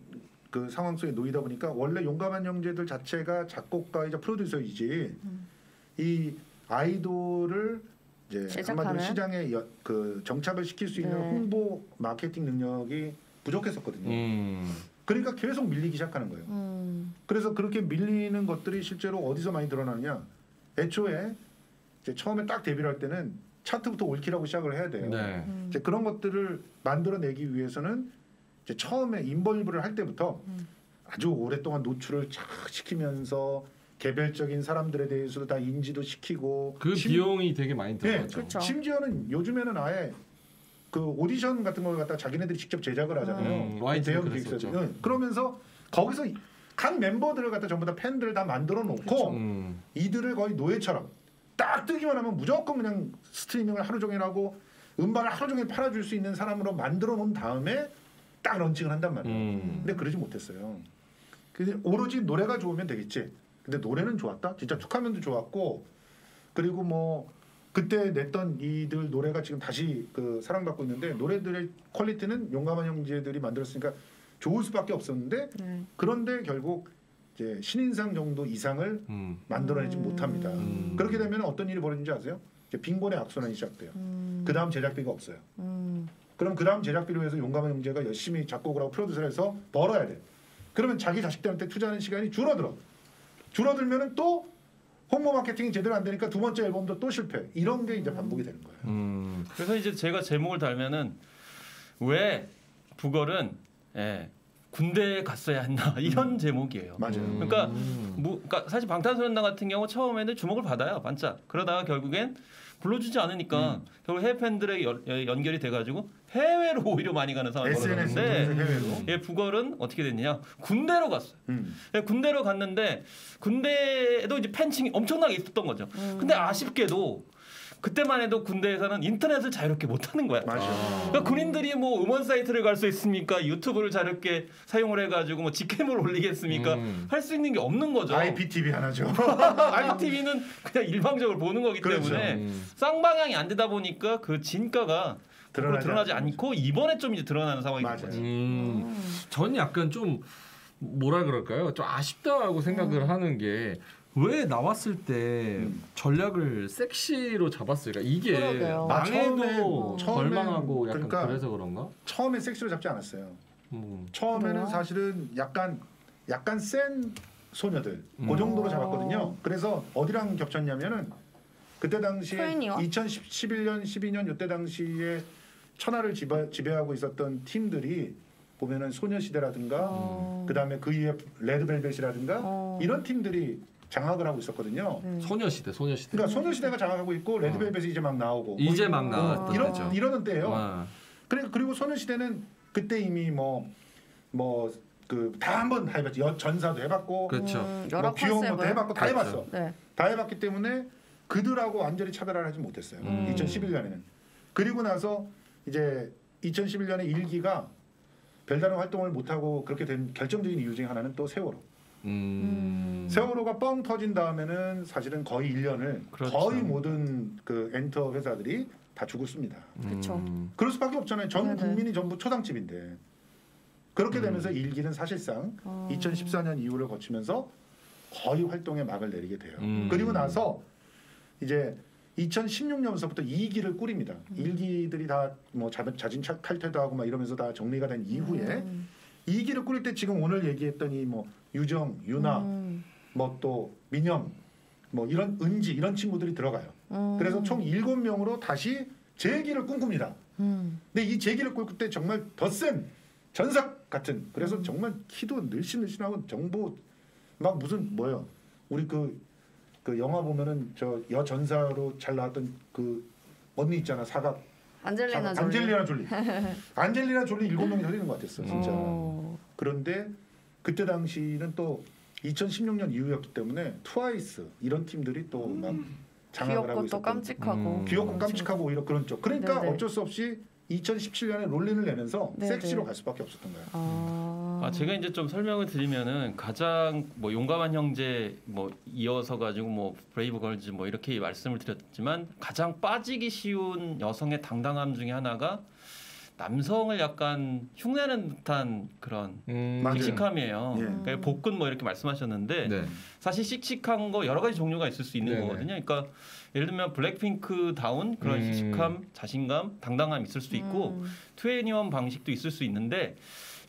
그 상황 속에 놓이다 보니까 원래 용감한 형제들 자체가 작곡가이자 프로듀서이지 이 아이돌을 이제 제작하는? 한마디로 시장에 여- 그 정착을 시킬 수 있는 네. 홍보 마케팅 능력이 부족했었거든요. 음. 그러니까 계속 밀리기 시작하는 거예요. 음. 그래서 그렇게 밀리는 것들이 실제로 어디서 많이 드러나느냐? 애초에 이제 처음에 딱 데뷔를 할 때는 차트부터 올킬하고 시작을 해야 돼요. 네. 음. 이제 그런 것들을 만들어내기 위해서는 이제 처음에 인벌브를 할 때부터 음. 아주 오랫동안 노출을 착 시키면서 개별적인 사람들에 대해서도 다 인지도 시키고 그 심- 비용이 되게 많이 네, 들어가죠. 그렇죠. 심지어는 요즘에는 아예 그 오디션 같은 걸 갖다 자기네들이 직접 제작을 하잖아요. 음, 는 대형 그랬었죠. 기획사들. 응. 그러면서 거기서 각 멤버들을 갖다 전부 다 팬들을 다 만들어 놓고 음. 이들을 거의 노예처럼 딱 뜨기만 하면 무조건 그냥 스트리밍을 하루 종일 하고 음반을 하루 종일 팔아줄 수 있는 사람으로 만들어 놓은 다음에 딱 런칭을 한단 말이에요. 음. 근데 그러지 못했어요. 오로지 노래가 좋으면 되겠지. 근데 노래는 좋았다. 진짜 툭하면도 좋았고 그리고 뭐 그때 냈던 이들 노래가 지금 다시 그 사랑받고 있는데 노래들의 퀄리티는 용감한 형제들이 만들었으니까 좋을 수밖에 없었는데 네. 그런데 결국 이제 신인상 정도 이상을 음. 만들어내지 음. 못합니다. 음. 그렇게 되면 어떤 일이 벌어지는지 아세요? 이제 빈곤의 악순환이 시작돼요. 음. 그 다음 제작비가 없어요. 음. 그럼 그 다음 제작비로 해서 용감한 형제가 열심히 작곡을 하고 프로듀서를 해서 벌어야 돼. 그러면 자기 자식들한테 투자하는 시간이 줄어들어. 줄어들면은 또 홍보 마케팅이 제대로 안 되니까 두 번째 앨범도 또 실패. 이런 게 이제 반복이 되는 거예요. 음. 그래서 이제 제가 제목을 달면은 왜 북얼은 예, 군대에 갔어야 했나 이런 제목이에요. 맞아요. 음. 그러니까 뭐, 그러니까 사실 방탄소년단 같은 경우 처음에는 주목을 받아요, 반짝. 그러다가 결국엔 불러주지 않으니까 결국 해외 팬들의 연, 예, 연결이 돼가지고 해외로 오히려 많이 가는 상황이 벌어졌는데 해외로. 예, 북얼은 어떻게 됐냐? 군대로 갔어요. 음. 예, 군대로 갔는데 군대에도 이제 팬층이 엄청나게 있었던 거죠. 근데 아쉽게도 그때만 해도 군대에서는 인터넷을 자유롭게 못 하는 거야. 맞아. 그러니까 군인들이 뭐 음원 사이트를 갈 수 있습니까? 유튜브를 자유롭게 사용을 해가지고 뭐 직캠을 올리겠습니까? 음. 할수 있는 게 없는 거죠. IPTV 하나죠. IPTV는 그냥 일방적으로 보는 거기 그렇죠. 때문에 음. 쌍방향이 안 되다 보니까 그 진가가 드러나지 드러나지. 않고 이번에 좀 이제 드러나는 맞아요. 거죠. 음, 전 약간 좀 뭐라 그럴까요? 좀 아쉽다고 생각을 하는 게 왜 나왔을 때 음. 전략을 섹시로 잡았을까? 이게 그러게요. 아, 처음에- 망해도 처음에 걸망하고 약간 그러니까- 그래서 그런가? 처음에 섹시로 잡지 않았어요. 음. 처음에는 그래요? 사실은 약간 약간 센 소녀들 음. 그 정도로 어. 잡았거든요. 그래서 어디랑 겹쳤냐면은 그때 당시에 트웬티와? 2011년, 12년 이때 당시에 천하를 지배, 지배하고 있었던 팀들이 보면은 소녀시대라든가 어. 그다음에 그 이후에 레드벨벳이라든가 어. 이런 팀들이 장악을 하고 있었거든요. 네. 소녀시대, 소녀시대. 그러니까 소녀시대가 장악하고 있고 레드벨벳이 이제 막 나오고 이제 뭐막 나왔던 이런 때죠. 이러는 때예요. 아, 그래 그리고 소녀시대는 그때 이미 뭐 뭐 그 다 한번 다 해봤지. 여- 전사도 해봤고 그렇죠. 음, 뭐 귀여운 것도. 해봤고 다 그렇죠. 해봤어. 네. 다 해봤기 때문에 그들하고 완전히 차별화를 하지 못했어요. 음. 2011년에는. 그리고 나서 이제 2011년에 일기가 별다른 활동을 못하고 그렇게 된 결정적인 이유 중에 하나는 또 세월호. 음. 세월호가 뻥 터진 다음에는 사실은 거의 1년을 그렇죠. 거의 모든 그 엔터 회사들이 다 죽었습니다. 그쵸. 음. 그럴 수밖에 없잖아요. 전 네네. 국민이 전부 초당집인데. 그렇게 음. 되면서 일기는 사실상 어. 2014년 이후를 거치면서 거의 활동에 막을 내리게 돼요. 음. 그리고 나서 이제 2016년서부터 2기를 꾸립니다. 음. 일기들이 다 뭐 자진 차- 탈퇴도 하고 막 이러면서 다 정리가 된 이후에 음. 2기를 꾸릴 때 지금 오늘 얘기했던 이 뭐 유정, 유나, 음. 뭐또 민영, 뭐 이런 은지 이런 친구들이 들어가요. 음. 그래서 총 7명으로 다시 재기를 꿈꿉니다. 음. 근데 이 재기를 꿀때 정말 더 센 전삭 같은 그래서 정말 키도 늘씬늘씬하고 정보 막 무슨 뭐요 우리 그 그 영화 보면은 저 여전사로 잘 나왔던 그 언니 있잖아 사각 안젤리나 졸리. 안젤리나 졸리 안젤리나 졸리 일곱 명이 살리는 것 같았어 진짜 어. 그런데 그때 당시는 또 2016년 이후였기 때문에 트와이스 이런 팀들이 또막 장악을 하고 귀엽고 또 있었던 깜찍하고. 음. 귀엽고 깜찍하고 오히려 그런 쪽. 그러니까 네네. 어쩔 수 없이 2017년에 롤린을 내면서 네네. 섹시로 갈 수밖에 없었던 거야. 아. 아, 제가 이제 좀 설명을 드리면은 가장 뭐 용감한 형제 뭐 이어서 가지고 뭐 브레이브 걸즈 뭐 이렇게 말씀을 드렸지만 가장 빠지기 쉬운 여성의 당당함 중에 하나가 남성을 약간 흉내는 듯한 그런 음. 씩씩함이에요. 예. 그러니까 복근 뭐 이렇게 말씀하셨는데 네. 사실 씩씩한 거 여러 가지 종류가 있을 수 있는 네네. 거거든요. 그러니까 예를 들면 블랙핑크 다운 그런 음. 씩씩함, 자신감, 당당함 있을 수 있고 음. 트웨니원 방식도 있을 수 있는데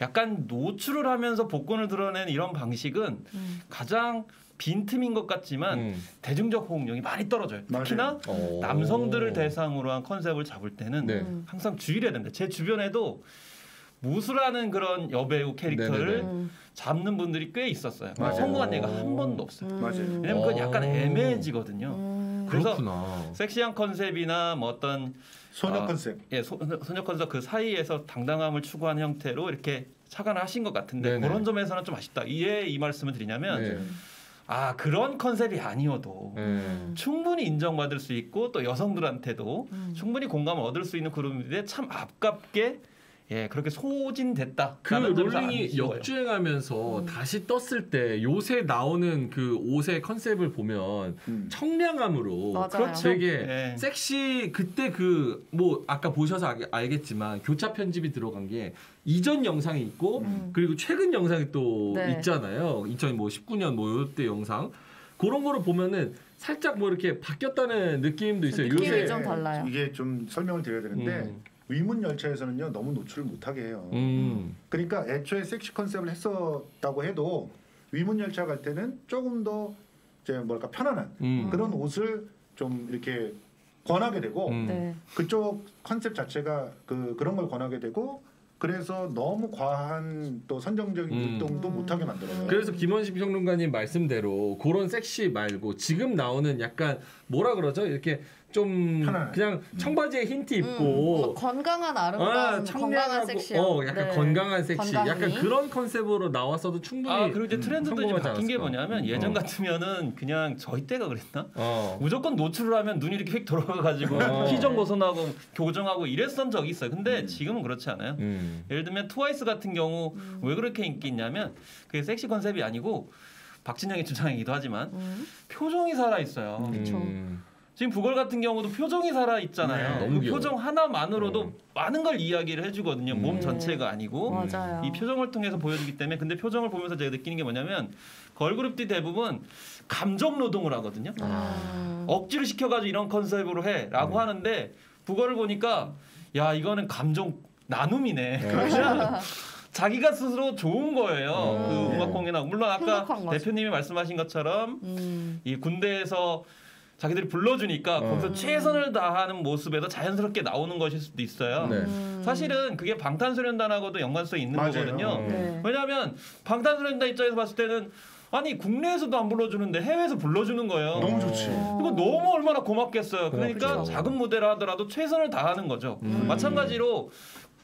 약간 노출을 하면서 복근을 드러낸 이런 방식은 음. 가장 빈틈인 것 같지만 음. 대중적 호응력이 많이 떨어져요. 맞아요. 특히나 오. 남성들을 대상으로 한 컨셉을 잡을 때는 네. 음. 항상 주의를 해야 된다. 제 주변에도 무술하는 그런 여배우 캐릭터를 네네네. 음. 잡는 분들이 꽤 있었어요. 맞아요. 성공한 예가 한 번도 없어요. 음. 맞아요. 왜냐면 그건 약간 오. 애매해지거든요. 음. 그래서 그렇구나. 섹시한 컨셉이나 뭐 어떤 소녀 아, 컨셉. 예, 소, 소녀 컨셉 그 사이에서 당당함을 추구하는 형태로 이렇게 착안을 하신 것 같은데 네네. 그런 점에서는 좀 아쉽다. 이에 이 말씀을 드리냐면 네. 아 그런 컨셉이 아니어도 네. 충분히 인정받을 수 있고 또 여성들한테도 음. 충분히 공감을 얻을 수 있는 그룹인데 참 아깝게 예 그렇게 소진됐다. 그 롤링이. 역주행하면서 음. 다시 떴을 때 요새 나오는 그 옷의 컨셉을 보면 음. 청량함으로 맞아요. 그렇죠. 되게 네. 섹시 그때 그 뭐 아까 보셔서 알- 알겠지만 교차 편집이 들어간 게 이전 영상이 있고 음. 그리고 최근 영상이 또 네. 있잖아요. 2019년 뭐 요때 영상 그런 거를 보면은 살짝 뭐 이렇게 바뀌었다는 느낌도 있어요. 느낌이 요새 좀 달라요. 이게 좀 설명을 드려야 되는데 음. 위문 열차에서는요 너무 노출을 못하게 해요. 음. 그러니까 애초에 섹시 컨셉을 했었다고 해도 위문 열차 갈 때는 조금 더 이제 뭐랄까 편안한 음. 그런 옷을 좀 이렇게 권하게 되고 음. 네. 그쪽 컨셉 자체가 그 그런 걸 권하게 되고 그래서 너무 과한 또 선정적인 음. 활동도 못하게 만들어요. 그래서 김원식 평론가님 말씀대로 그런 섹시 말고 지금 나오는 약간 뭐라 그러죠? 이렇게 좀 편안한. 그냥 청바지에 흰티 음, 입고 뭐 건강한 아름다운 건강한 청량하고 섹시요. 어 약간 네. 건강한 섹시 건강미. 약간 그런 컨셉으로 나왔어도 충분히 아 그리고 이제 음, 트렌드도 이제 성공하지 바뀐 게? 뭐냐면 예전 어. 같으면은 그냥 저희 때가 그랬나? 어. 무조건 노출을 하면 눈이 이렇게 휙 돌아가가지고 어. 희정 벗어나고 교정하고 이랬던 적이 있어요. 근데 지금은 그렇지 않아요. 음. 예를 들면 트와이스 같은 경우 음. 왜 그렇게 인기 있냐면 그게 섹시 컨셉이 아니고 박진영의 주장이기도 하지만 음. 표정이 살아 있어요. 그쵸. 음. 지금 부걸 같은 경우도 표정이 살아 있잖아요. 네, 너무 그. 표정 하나만으로도 음. 많은 걸 이야기를 해주거든요. 몸 네. 전체가 아니고 맞아요. 이 표정을 통해서 보여주기 때문에 근데 표정을 보면서 제가 느끼는 게 뭐냐면 걸그룹들이 대부분 감정 노동을 하거든요. 음. 억지로 시켜가지고 이런 컨셉으로 해라고 음. 하는데 그거를 보니까 야 이거는 감정 나눔이네. 네. 자기가 스스로 좋은 거예요. 네. 공연하고 물론 아까. 대표님이 말씀하신 것처럼 음. 이 군대에서 자기들이 불러주니까 어. 거기서 최선을 다하는 모습에서 자연스럽게 나오는 것일 수도 있어요. 네. 음. 사실은 그게 방탄소년단하고도 연관성이 있는 맞아요. 거거든요. 음. 네. 왜냐하면 방탄소년단 입장에서 봤을 때는 아니 국내에서도 안 불러주는데 해외에서 불러주는 거예요. 너무 좋지. 어. 이거 너무 얼마나 고맙겠어요. 그러니까 고맙죠. 작은 무대라 하더라도 최선을 다하는 거죠. 음. 마찬가지로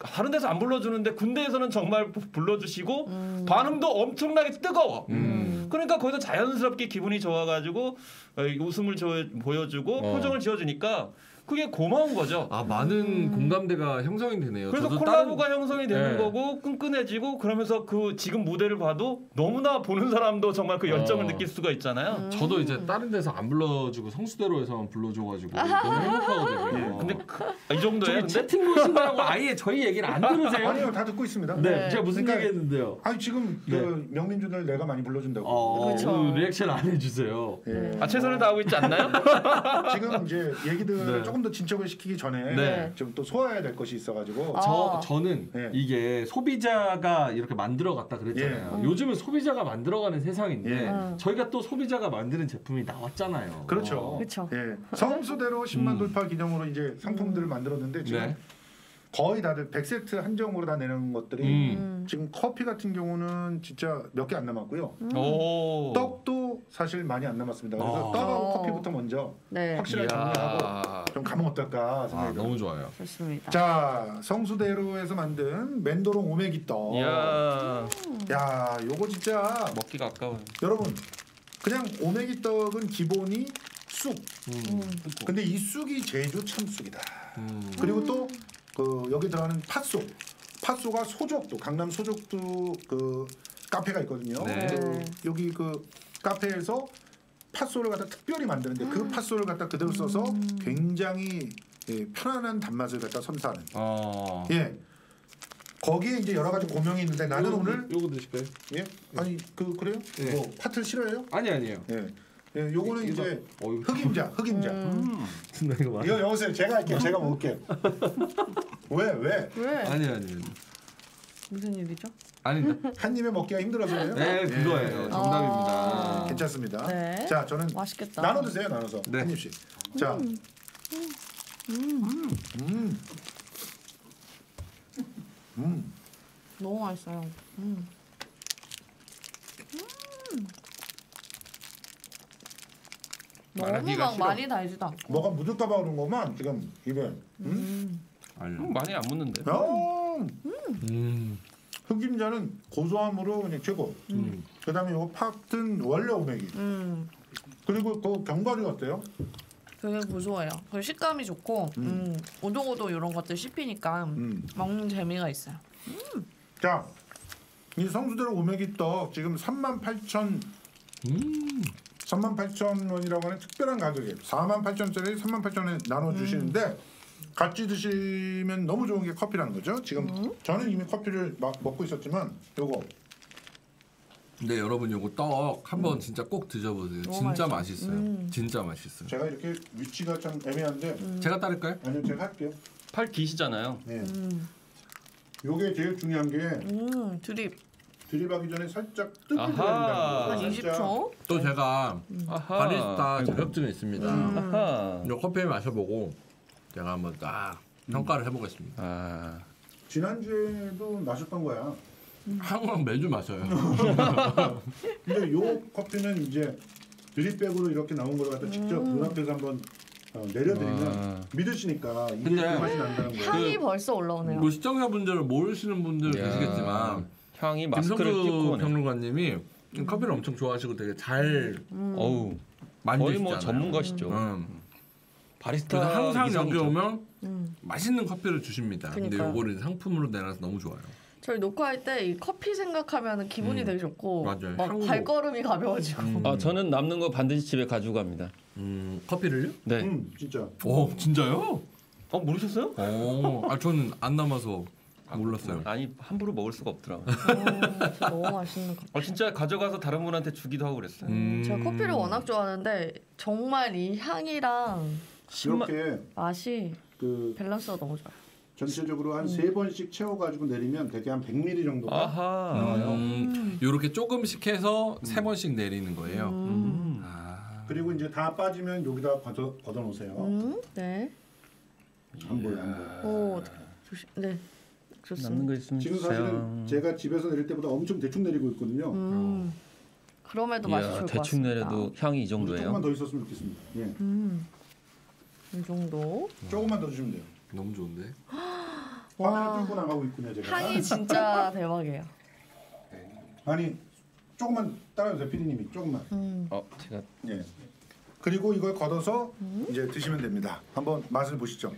다른 데서 안 불러주는데 군대에서는 정말 부- 불러주시고 음. 반응도 엄청나게 뜨거워. 음. 그러니까 거기서 자연스럽게 기분이 좋아가지고 어, 이 웃음을 줘- 보여주고 어. 표정을 지어주니까 그게 고마운 거죠. 아 많은 공감대가 형성이 되네요. 그래서 저도 콜라보가 다른- 형성이 되는 네. 거고 끈끈해지고 그러면서 그 지금 무대를 봐도 너무나 보는 사람도 정말 그 열정을 어. 느낄 수가 있잖아요. 음. 저도 이제 다른 데서 안 불러주고 성수대로에서만 불러줘가지고 너무 행복하거든요. 근데 그, 이 정도예요. 채팅 보신다고 아예 저희 얘기를 안 들으세요? 아니요, 다 듣고 있습니다. 네, 네. 제가 무슨 그러니까- 얘기했는데요? 아니 지금 네. 그 명민준을 내가 많이 불러준다고. 어, 그렇죠. 오늘 리액션 안 해주세요. 예. 아 최선을 다하고 있지 않나요? 지금 이제 얘기들을 네. 조금 더 진척을 시키기 전에 네. 좀또 소화해야 될 것이 있어가지고 아. 저 저는 네. 이게 소비자가 이렇게 만들어갔다 그랬잖아요. 예. 요즘은 소비자가 만들어가는 세상인데 예. 음. 저희가 또 소비자가 만드는 제품이 나왔잖아요. 그렇죠. 그쵸. 예. 성수대로 10만 음. 돌파 기념으로 이제 상품들을 만들었는데 지금 네. 거의 다들 100세트 한정으로 다 내는 것들이 음. 음. 지금 커피 같은 경우는 진짜 몇 개 안 남았고요. 오. 떡도 사실 많이 안 남았습니다. 그래서 아. 떡하고 어. 커피부터 먼저 네. 확실하게 정리하고 좀 가면 어떨까 아 생각이 너무 좋아요. 좋습니다. 자 성수대로에서 만든 맨도롱 오메기 떡. 이야 야 요거 진짜 먹기가 아까워. 여러분 그냥 오메기 떡은 기본이 쑥. 음. 근데 이 쑥이 제주 참쑥이다. 음. 그리고 또 그 여기 들어가는 팥소. 팥소가 소족도 강남 소족도 그 카페가 있거든요. 네. 그 여기 그 카페에서 팥소를 갖다 특별히 만드는데 그 팥소를 갖다 그대로 써서 굉장히 예, 편안한 단맛을 갖다 선사하는. 어. 예. 거기에 이제 여러 가지 고명이 있는데 나는 요거, 오늘 요거 드실까요? 예 아니 그 그래요? 네. 뭐 팥을 싫어해요? 아니 아니에요. 예. 예, 요거는 이거- 이제 어, 이거 흑임자, 흑임자. 음. 나 이거 많아. 이거 여보세요. 제가 할게요. 제가 먹을게요. 왜 왜? 왜? 아니 아니 무슨 일이죠? 아니. 한 입에 먹기가 힘들어서 그래요? 네 그거예요. 예. 정답입니다. 아. 괜찮습니다. 네. 자, 저는 맛있겠다. 나눠 드세요. 나눠서 네. 한 입씩. 자, 음, 음, 음. 너무 맛있어요. 음. 음. 너무 막. 많이 달지도 않고. 뭐가 묻을까봐 그런 거만 지금 입에. 음? 음. 아니. 음, 많이 안 묻는데. 어, 음. 흑임자는 고소함으로 그냥 최고. 음. 그다음에 요거 팥은 원래 오메기. 음. 그리고 그 견과류 어때요? 되게 고소해요. 그리고 식감이 좋고, 음. 음. 오도오도 이런 것들 씹히니까 음. 먹는 재미가 있어요. 자, 이 성수대로 오메기 떡 지금 38,000 음. 38,000원이라고 하는 특별한 가격에 48,000원짜리 38,000원에 나눠 주시는데 같이 드시면 너무 좋은 게 커피라는 거죠. 지금 저는 이미 커피를 막 먹고 있었지만 요거 근데 여러분 요거 떡 한번 진짜 꼭 드셔보세요. 진짜 맛있어. 맛있어요. 음. 진짜 맛있어요. 제가 이렇게 위치가 좀 애매한데 제가 따를까요? 아니요 제가 할게요. 팔 기시잖아요. 네. 음. 요게 제일 중요한 게 음. 드립. 들이박기 전에 살짝 아하. 들어야 한 된다는 거. 20초. 또 제가 아하. 바리스타 자격증이 있습니다. 음. 아하. 요 커피 마셔보고 제가 한번 딱 평가를 해보겠습니다. 아. 지난주에도 마셨던 거야. 항상 매주 마셔요. 근데 요 커피는 이제 드립백으로 이렇게 나온 걸 갖다 직접 눈앞에서 한번 어, 내려드리면 아. 믿으시니까 이게 근데 그 맛이 난다는 거예요. 향이 벌써 올라오네요. 뭐 시청자분들 모르시는 분들 야, 계시겠지만 향이 마스크를 오네. 평론가님이 커피를 엄청 좋아하시고 되게 잘 어우 많이 거의 뭐 드시잖아요. 전문가시죠. 음. 바리스타 항상 여기. 오면 음. 맛있는 커피를 주십니다. 근데 그러니까요. 요거를 상품으로 내놔서 너무 좋아요. 저희 녹화할 때 이 커피 생각하면 기분이 음. 되게 좋고 맞아요. 막 향도. 발걸음이 가벼워지고 음. 아 저는 남는 거 반드시 집에 가지고 갑니다. 음, 커피를요? 네. 음, 진짜. 오 진짜요? 어 모르셨어요? 오, 아 저는 안 남아서 몰랐어요. 아니 함부로 먹을 수가 없더라고. 어, 진짜 너무 맛있는 커피. 어 진짜 가져가서 다른 분한테 주기도 하고 그랬어요. 음. 제가 커피를 워낙 좋아하는데 정말 이 향이랑 이렇게 맛이 그 밸런스가 너무 좋아요. 전체적으로 한 세 번씩 채워가지고 내리면 대개 한 100ml 정도가 아하. 나와요. 음, 요렇게 조금씩 해서 세 번씩 내리는 거예요. 음. 아, 그리고 이제 다 빠지면 여기다 걷어, 걷어 놓으세요. 음, 네. 안 보여, 안 보여. 오, 조심. 네. 남는 좋습니다. 거 있으면 지금 주세요. 사실은 제가 집에서 내릴 때보다 엄청 대충 내리고 있거든요. 음. 그럼에도 맛이 좋을 것 대충 같습니다. 내려도 향이 이 조금만 정도예요. 더 있었으면 좋겠습니다. 예, 음. 이 정도. 조금만 더 주시면 돼요. 너무 좋은데. 와. 화면을 뚫고 나가고 있군요, 제가. 향이 진짜 대박이에요. 아니, 조금만 따라주세요, 피디님이 조금만. 음. 어 제가 예. 그리고 이걸 걷어서 이제 드시면 됩니다. 한번 맛을 보시죠.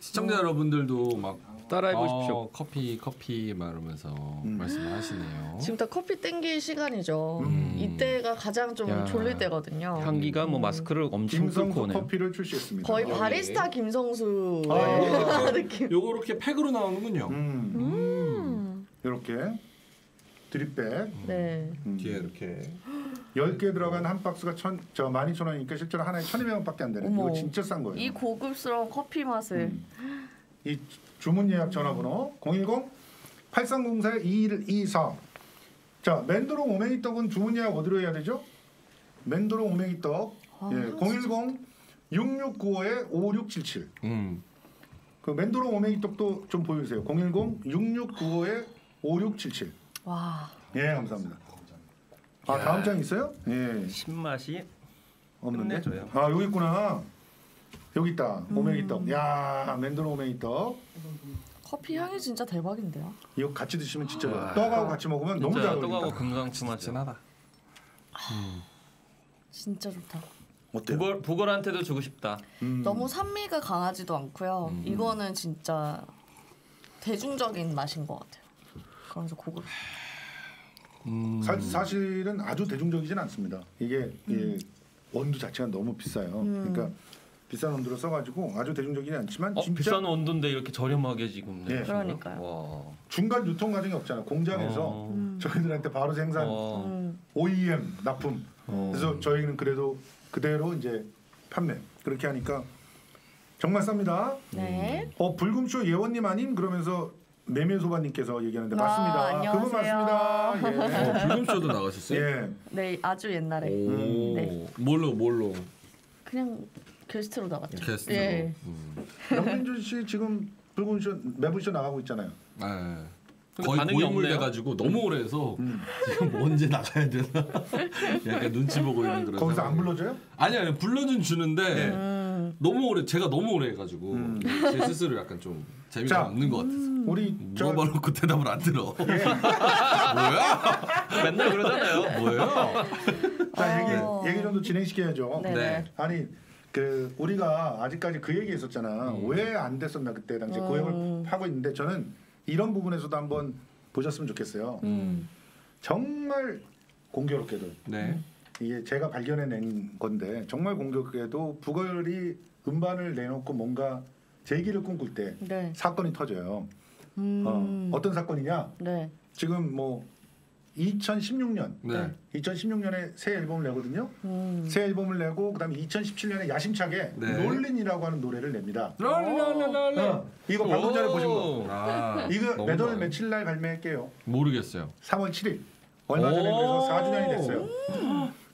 시청자 여러분들도 막 따라해 어, 보십시오. 커피 커피 말하면서 음. 말씀을 하시네요. 지금 다 커피 땡길 시간이죠. 음. 이때가 가장 좀 야. 졸릴 때거든요. 향기가 뭐 마스크를 엄청 김성수 오네요. 커피를 출시했습니다. 거의 여기. 바리스타 김성수 아, 느낌. 요거 이렇게 팩으로 나오는군요. 음, 음. 이렇게 드립백 네. 음. 뒤에 이렇게 10개 들어간 한 박스가 천, 저 12,000원이니까 실제로 하나에 1,200원밖에 안 되는. 이거 진짜 싼 거예요. 이 고급스러운 커피 맛을 음. 이 주문 예약 전화번호 010 8304 2124. 자, 맨도롱 오메기 떡은 주문 예약 어디로 해야 되죠? 맨도롱 오메기 떡. 아, 예, 010 6695에 5677. 음. 그 맨도롱 오메기 떡도 좀 보여 주세요. 010 6695에 5677. 와. 예, 감사합니다. 아, 다음 장 있어요? 예. 신맛이 없는데? 끝내줘요. 아, 여기 있구나. 여기 있다. 오메기 떡. 야, 맨도롱 오메기 떡. 커피 향이 진짜 대박인데요. 이거 같이 드시면 진짜 와. 좋아요. 떡하고 같이 먹으면 너무 잘 어울린다. 떡하고 금상첨화죠. 진하다. 진짜 좋다. 어때요? 부걸 부걸한테도 주고 싶다. 음. 너무 산미가 강하지도 않고요. 음. 이거는 진짜 대중적인 맛인 것 같아요. 그러면서 고급. 음. 사, 사실은 아주 대중적이진 않습니다. 이게 음. 이 원두 자체가 너무 비싸요. 그러니까 비싼 원두를 써가지고 아주 대중적이지 않지만 어, 진짜 비싼 원두인데 이렇게 저렴하게 지금 네. 내주시는 그러니까요. 와. 중간 유통 과정이 없잖아. 공장에서 어. 음. 저희들한테 바로 생산 어. 음. OEM 납품. 어. 그래서 저희는 그래도 그대로 이제 판매 그렇게 하니까 정말 쌉니다. 네. 어 불금쇼 예원님 아님 그러면서 매매소바님께서 얘기하는데 아, 맞습니다. 그분 안녕하세요. 맞습니다. 예. 어, 불금쇼도 나가셨어요? 예. 네, 아주 옛날에 오. 네. 뭘로 뭘로 그냥 게스트로 나갔죠. 게스트로. 예. 음. 영민준 씨 지금 불금쇼 매불쇼 나가고 있잖아요. 네. 거의 고인물. 돼가지고 너무 오래해서 음. 지금 뭐 언제 나가야 되나 약간 눈치 보고 있는 그런. 거기서 안 상황이에요. 불러줘요? 아니 아니 불러준 주는데 음. 너무 오래 제가 너무 오래 해가지고 음. 제 스스로 약간 좀 재미가 자. 없는 것 같아서 우리 저 물어봐놓고 대답을 안 들어. 예. 뭐야? 맨날 그러잖아요. 뭐예요? 자, 얘기 어. 얘기 좀 더 진행시켜야죠. 네. 네. 아니 그 우리가 아직까지 그 얘기 했었잖아. 왜안 됐었나 그때 당시 에 음. 고역을 하고 있는데 저는 이런 부분에서도 한번 보셨으면 좋겠어요. 음. 정말 공교롭게도 네. 이게 제가 발견해낸 건데 정말 공교롭게도 부걸이 음반을 내놓고 뭔가 재기를 꿈꿀 때 네. 사건이 터져요. 음. 어, 어떤 사건이냐? 네. 지금 뭐 2016년 네. 2016년에 새 앨범을 내거든요. 음. 새 앨범을 내고 그다음에 2017년에 야심차게 네. 롤린이라고 하는 노래를 냅니다. 랄랄랄랄라. 어, 이거 방금 전에 보신 거. 아, 이거 좋아요. 며칠 날 발매할게요. 모르겠어요. 3월 7일. 얼마 전에 오. 그래서 4주년이 됐어요.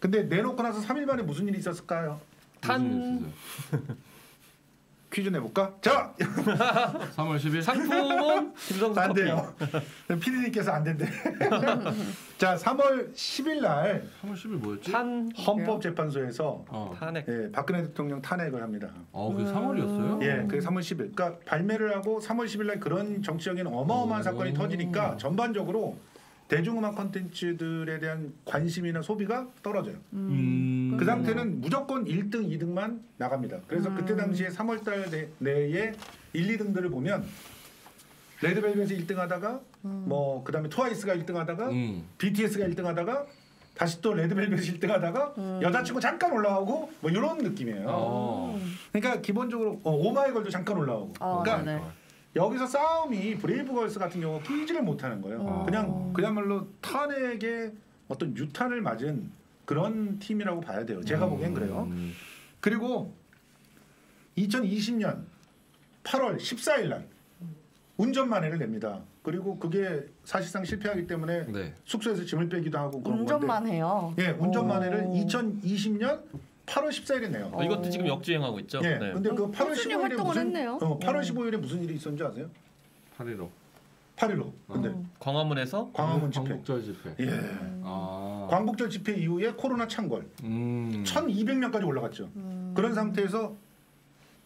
근데 내놓고 나서 3일 만에 무슨 일이 있었을까요? 탄. 퀴즈 내볼까? 자, 3월 10일 상품은 김성수 안. 돼요. 피디님께서 안 된대. 자, 3월 10일 날 3월 10일 뭐였지? 탄 헌법재판소에서 어. 탄핵. 예, 박근혜 대통령 탄핵을 합니다. 어, 그게 3월이었어요? 예, 그게 3월 10일. 그러니까 발매를 하고 3월 10일 날 그런 정치적인 어마어마한 오. 사건이 터지니까 전반적으로 대중음악 콘텐츠들에 대한 관심이나 소비가 떨어져요. 음. 그 상태는 무조건 1등, 2등만 나갑니다. 그래서 그때 당시에 3월 달 내- 내에 1, 2등들을 보면 레드벨벳이 1등 하다가 뭐 그 다음에 트와이스가 1등 하다가 음. BTS가 1등 하다가 다시 또 레드벨벳이 1등 하다가 여자친구 잠깐 올라오고 뭐 이런 느낌이에요. 어. 그러니까 기본적으로 어, 오마이걸도 잠깐 올라오고. 어, 그러니까 네네. 여기서 싸움이 브레이브걸스 같은 경우 끼지를 못하는 거예요. 어. 그냥 그야말로 탄핵의 어떤 유탄을 맞은 그런 팀이라고 봐야 돼요. 제가 보기엔 그래요. 음. 그리고 2020년 8월 14일 날 운전만해를 냅니다. 그리고 그게 사실상 실패하기 때문에 네. 숙소에서 짐을 빼기도 하고 그런 운전만 건데 해요. 예, 운전만해를 오. 2020년 8월 14일에 내요. 어, 이것도 지금 역주행하고 있죠. 예. 네. 근데 그 8월 꾸준히 15일에 활동을 무슨 했네요. 어, 8월 음. 15일에 무슨 일이 있었는지 아세요? 8일로. 8일로. 근데 음. 광화문에서 광화문 집회. 광복절 집회. 예. 아. 광복절 집회 이후에 코로나 창궐. 음. 1,200명까지 올라갔죠. 그런 상태에서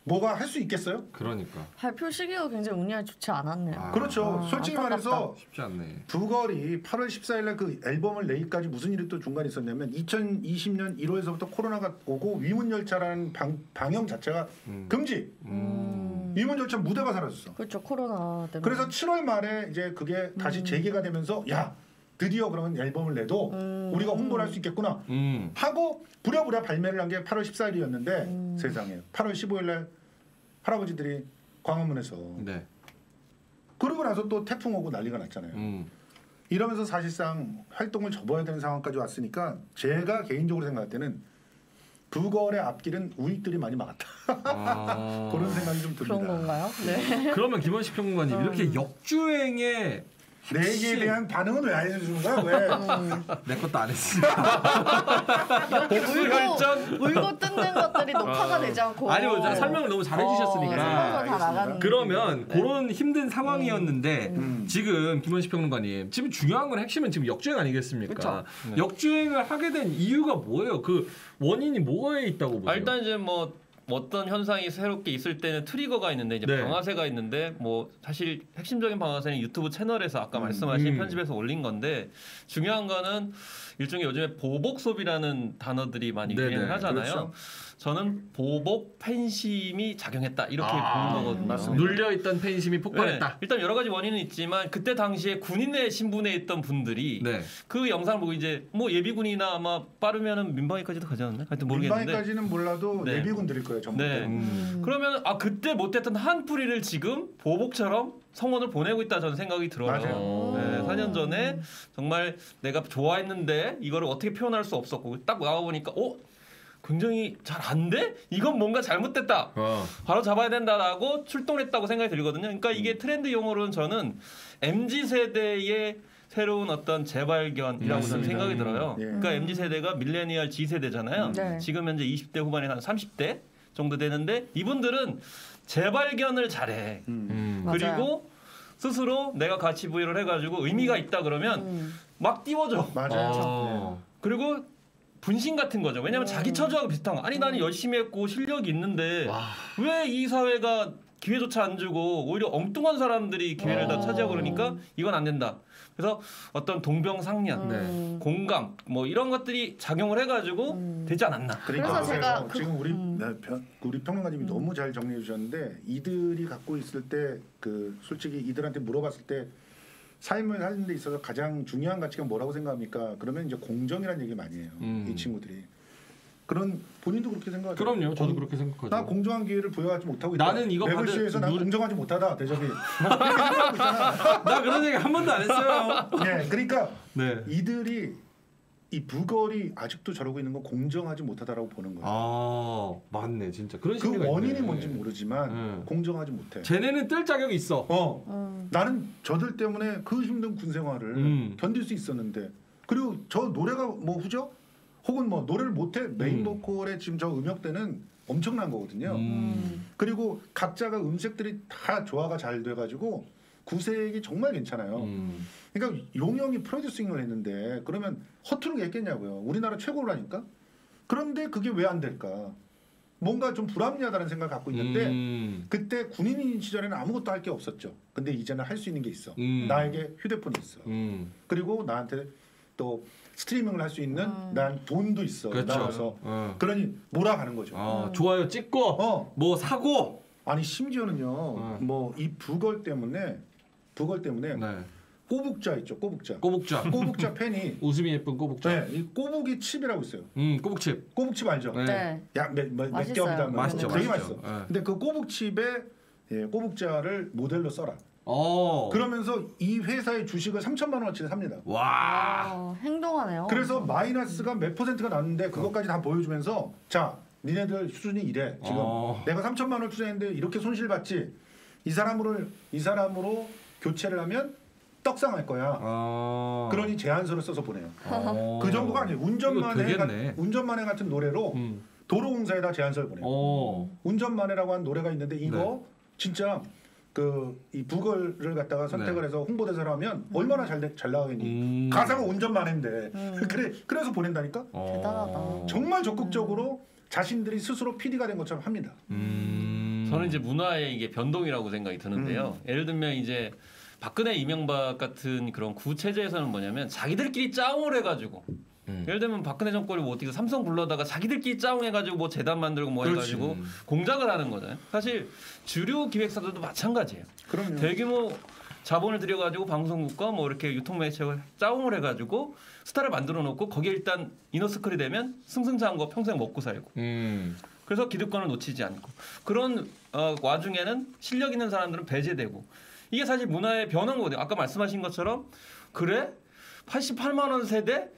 뭐가 할 수 있겠어요? 그러니까 발표 시기가 굉장히 운이 좋지 않았네요. 아. 그렇죠. 아, 솔직히 안타깝다. 말해서 쉽지 않네. 부걸이 8월 14일 날그 앨범을 내기까지 무슨 일이 또 중간에 있었냐면 2020년 1월에서부터 코로나가 오고 위문 열차라는 방, 방영 자체가 음. 금지. 음. 위문 열차 무대가 사라졌어. 그렇죠 코로나 때문에. 그래서 7월 말에 이제 그게 다시 재개가 되면서 야 드디어 그러면 앨범을 내도 음. 우리가 홍보를 할 수 있겠구나 음. 하고 부랴부랴 발매를 한 게 8월 14일이었는데 세상에 8월 15일 날 할아버지들이 광화문에서 네. 그러고 나서 또 태풍 오고 난리가 났잖아요. 음. 이러면서 사실상 활동을 접어야 되는 상황까지 왔으니까 제가 개인적으로 생각할 때는 부걸의 앞길은 우익들이 많이 막았다. 아. 그런 생각이 좀 듭니다. 그런 건가요? 네. 그러면 김원식 평론가님 이렇게 역주행에 내 얘기에 대한 반응은 왜 안 해주는 거야? 왜? 내 것도 안 했으니까. 복수 혈전. 울고 뜯는 것들이 녹화가 되지 않고. 아니 뭐 설명을 너무 잘해주셨으니까. 어. 그러면 그런 힘든 상황이었는데 음. 지금 김원식 평론가님 지금 중요한 건 핵심은 지금 역주행 아니겠습니까? 네. 역주행을 하게 된 이유가 뭐예요? 그 원인이 뭐에 있다고 보세요? 아, 일단 이제 뭐 어떤 현상이 새롭게 있을 때는 트리거가 있는데 이제 네. 방아쇠가 있는데 뭐 사실 핵심적인 방아쇠는 유튜브 채널에서 아까 말씀하신 음. 편집에서 올린 건데 중요한 거는 일종의 요즘에 보복 소비라는 단어들이 많이 네네, 유행을 하잖아요. 그렇죠. 저는 보복 팬심이 작용했다 이렇게 아, 보는 거거든요. 맞습니다. 눌려있던 팬심이 폭발했다. 네, 일단 여러 가지 원인은 있지만 그때 당시에 군인의 신분에 있던 분들이 네. 그 영상을 보고 이제 뭐 예비군이나 아마 빠르면은 민방위까지도 가지 않나? 하여튼 모르겠는데. 민방위까지는 몰라도 네. 내비군 드릴 거예요. 전부. 네. 다. 음. 그러면 아 그때 못했던 한 뿌리를 지금 보복처럼 성원을 보내고 있다 저는 생각이 들어요. 맞아요. 네, 4년 전에 정말 내가 좋아했는데 이거를 어떻게 표현할 수 없었고 딱 나와 보니까 어 굉장히 잘 안 돼? 이건 뭔가 잘못됐다. 어. 바로 잡아야 된다라고 출동했다고 생각이 들거든요. 그러니까 이게 트렌드 용어로는 저는 mz 세대의 새로운 어떤 재발견이라고 저는. 생각이 들어요. 예. 그러니까 mz 세대가 밀레니얼 Z 세대잖아요. 네. 지금 현재 20대 후반에 한 30대 정도 되는데 이분들은 재발견을 잘해. 음. 음. 맞아요. 그리고 스스로 내가 가치 부여를 해가지고 의미가 있다 그러면 음. 막 띄워줘. 맞아요. 어. 그리고 분신 같은 거죠. 왜냐면 자기 처지하고 비슷한 거. 아니 나는 열심히 했고 실력이 있는데 와. 왜이 사회가 기회조차 안 주고 오히려 엉뚱한 사람들이 기회를 다 어. 차지하고 그러니까 이건 안 된다. 그래서 어떤 동병상련, 네. 음. 공감 뭐 이런 것들이 작용을 해가지고 음. 되지 않았나. 그러니까 그래서. 제가 그- 지금 우리 음. 네, 평- 우리 평론가님이 너무 잘 정리해 주셨는데 이들이 갖고 있을 때 그 솔직히 이들한테 물어봤을 때 삶을 하는 데 있어서 가장 중요한 가치가 뭐라고 생각합니까? 그러면 이제 공정이라는 얘기 많이 해요. 음. 이 친구들이 그런 본인도 그렇게 생각하죠. 그럼요. 저도 그렇게 생각하죠. 나 공정한 기회를 부여하지 못하고 있다. 나는 이거 매블쇼에서 받을- 난 누- 공정하지 못하다 대접이. 나 그런 얘기 한 번도 안 했어요. 네, 그러니까 네. 이들이 이 부걸이 아직도 저러고 있는 건 공정하지 못하다라고 보는 거예요. 아 맞네 진짜 그런 그 원인이 있네. 뭔지 모르지만 음. 공정하지 못해. 쟤네는 뜰 자격이 있어. 어, 음. 나는 저들 때문에 그 힘든 군 생활을 음. 견딜 수 있었는데 그리고 저 노래가 뭐 후죠? 혹은 뭐 노래를 못해 메인 음. 보컬의 지금 저 음역대는 엄청난 거거든요. 음. 그리고 각자가 음색들이 다 조화가 잘 돼가지고 구색이 정말 괜찮아요. 음. 그러니까 용영이 프로듀싱을 했는데 그러면 허투루 했겠냐고요. 우리나라 최고라니까. 그런데 그게 왜 안 될까? 뭔가 좀 불합리하다는 생각을 갖고 있는데 음. 그때 군인인 시절에는 아무것도 할 게 없었죠. 근데 이제는 할 수 있는 게 있어. 음. 나에게 휴대폰이 있어. 음. 그리고 나한테 또 스트리밍을 할 수 있는 음. 난 돈도 있어. 그렇죠. 나와서 어. 그러니 몰아가는 거죠. 어, 좋아요 찍고 어. 뭐 사고. 아니 심지어는요. 어. 뭐이 부걸 때문에 부걸 때문에 네. 꼬북자 있죠. 꼬북자. 꼬북자. 꼬북자 팬이 웃음이 예쁜 꼬북자. 네, 이 꼬북이 칩이라고 있어요. 음, 꼬북칩. 꼬북칩 알죠? 네. 네. 야, 몇, 몇, 몇 맛있어요. 겹이다. 맛있죠, 되게 맛있죠. 맛있어. 네. 근데 그 꼬북칩에 예, 꼬북자를 모델로 써라. 어. 그러면서 이 회사의 주식을 3천만 원어치를 삽니다. 와. 어, 행동하네요. 그래서 마이너스가 몇 퍼센트가 났는데 그것까지 다 보여주면서 자 니네들 수준이 이래 지금 어. 내가 3천만 원을 투자했는데 이렇게 손실 봤지 이 사람으로 이 사람으로 교체를 하면 떡상할 거야. 어. 그러니 제안서를 써서 보내요. 어. 그 정도가 아니에요. 운전만해 이거 같- 되겠네. 운전만해 같은 노래로 음. 도로공사에다 제안서를 보내요. 어. 운전만해라고 한 노래가 있는데 이거 네. 진짜 그 이 북어를 갖다가 선택을 네. 해서 홍보대사를 하면 얼마나 잘, 돼- 잘 나가겠니? 음. 가사가 운전만해인데 음. 그래 그래서 보낸다니까. 어. 대단하다. 정말 적극적으로 자신들이 스스로 PD가 된 것처럼 합니다. 음. 저는 이제 문화의 이게 변동이라고 생각이 드는데요. 예를 들면 이제 박근혜, 이명박 같은 그런 구체제에서는 뭐냐면 자기들끼리 짜옹을 해가지고 음. 예를 들면 박근혜 정권이 뭐 어떻게 삼성 불러다가 자기들끼리 짜옹해가지고 뭐 재단 만들고 뭐 그렇지. 해가지고 음. 공작을 하는 거잖아요. 사실 주류 기획사들도 마찬가지예요. 그럼요. 대규모 자본을 들여가지고 방송국과 뭐 이렇게 유통매체를 짜옹을 해가지고 스타를 만들어 놓고 거기에 일단 이너스클이 되면 승승장구 평생 먹고 살고 음. 그래서 기득권을 놓치지 않고 그런 어, 와중에는 실력 있는 사람들은 배제되고 이게 사실 문화의 변화인 거거든요. 아까 말씀하신 것처럼 그래 88만 원 세대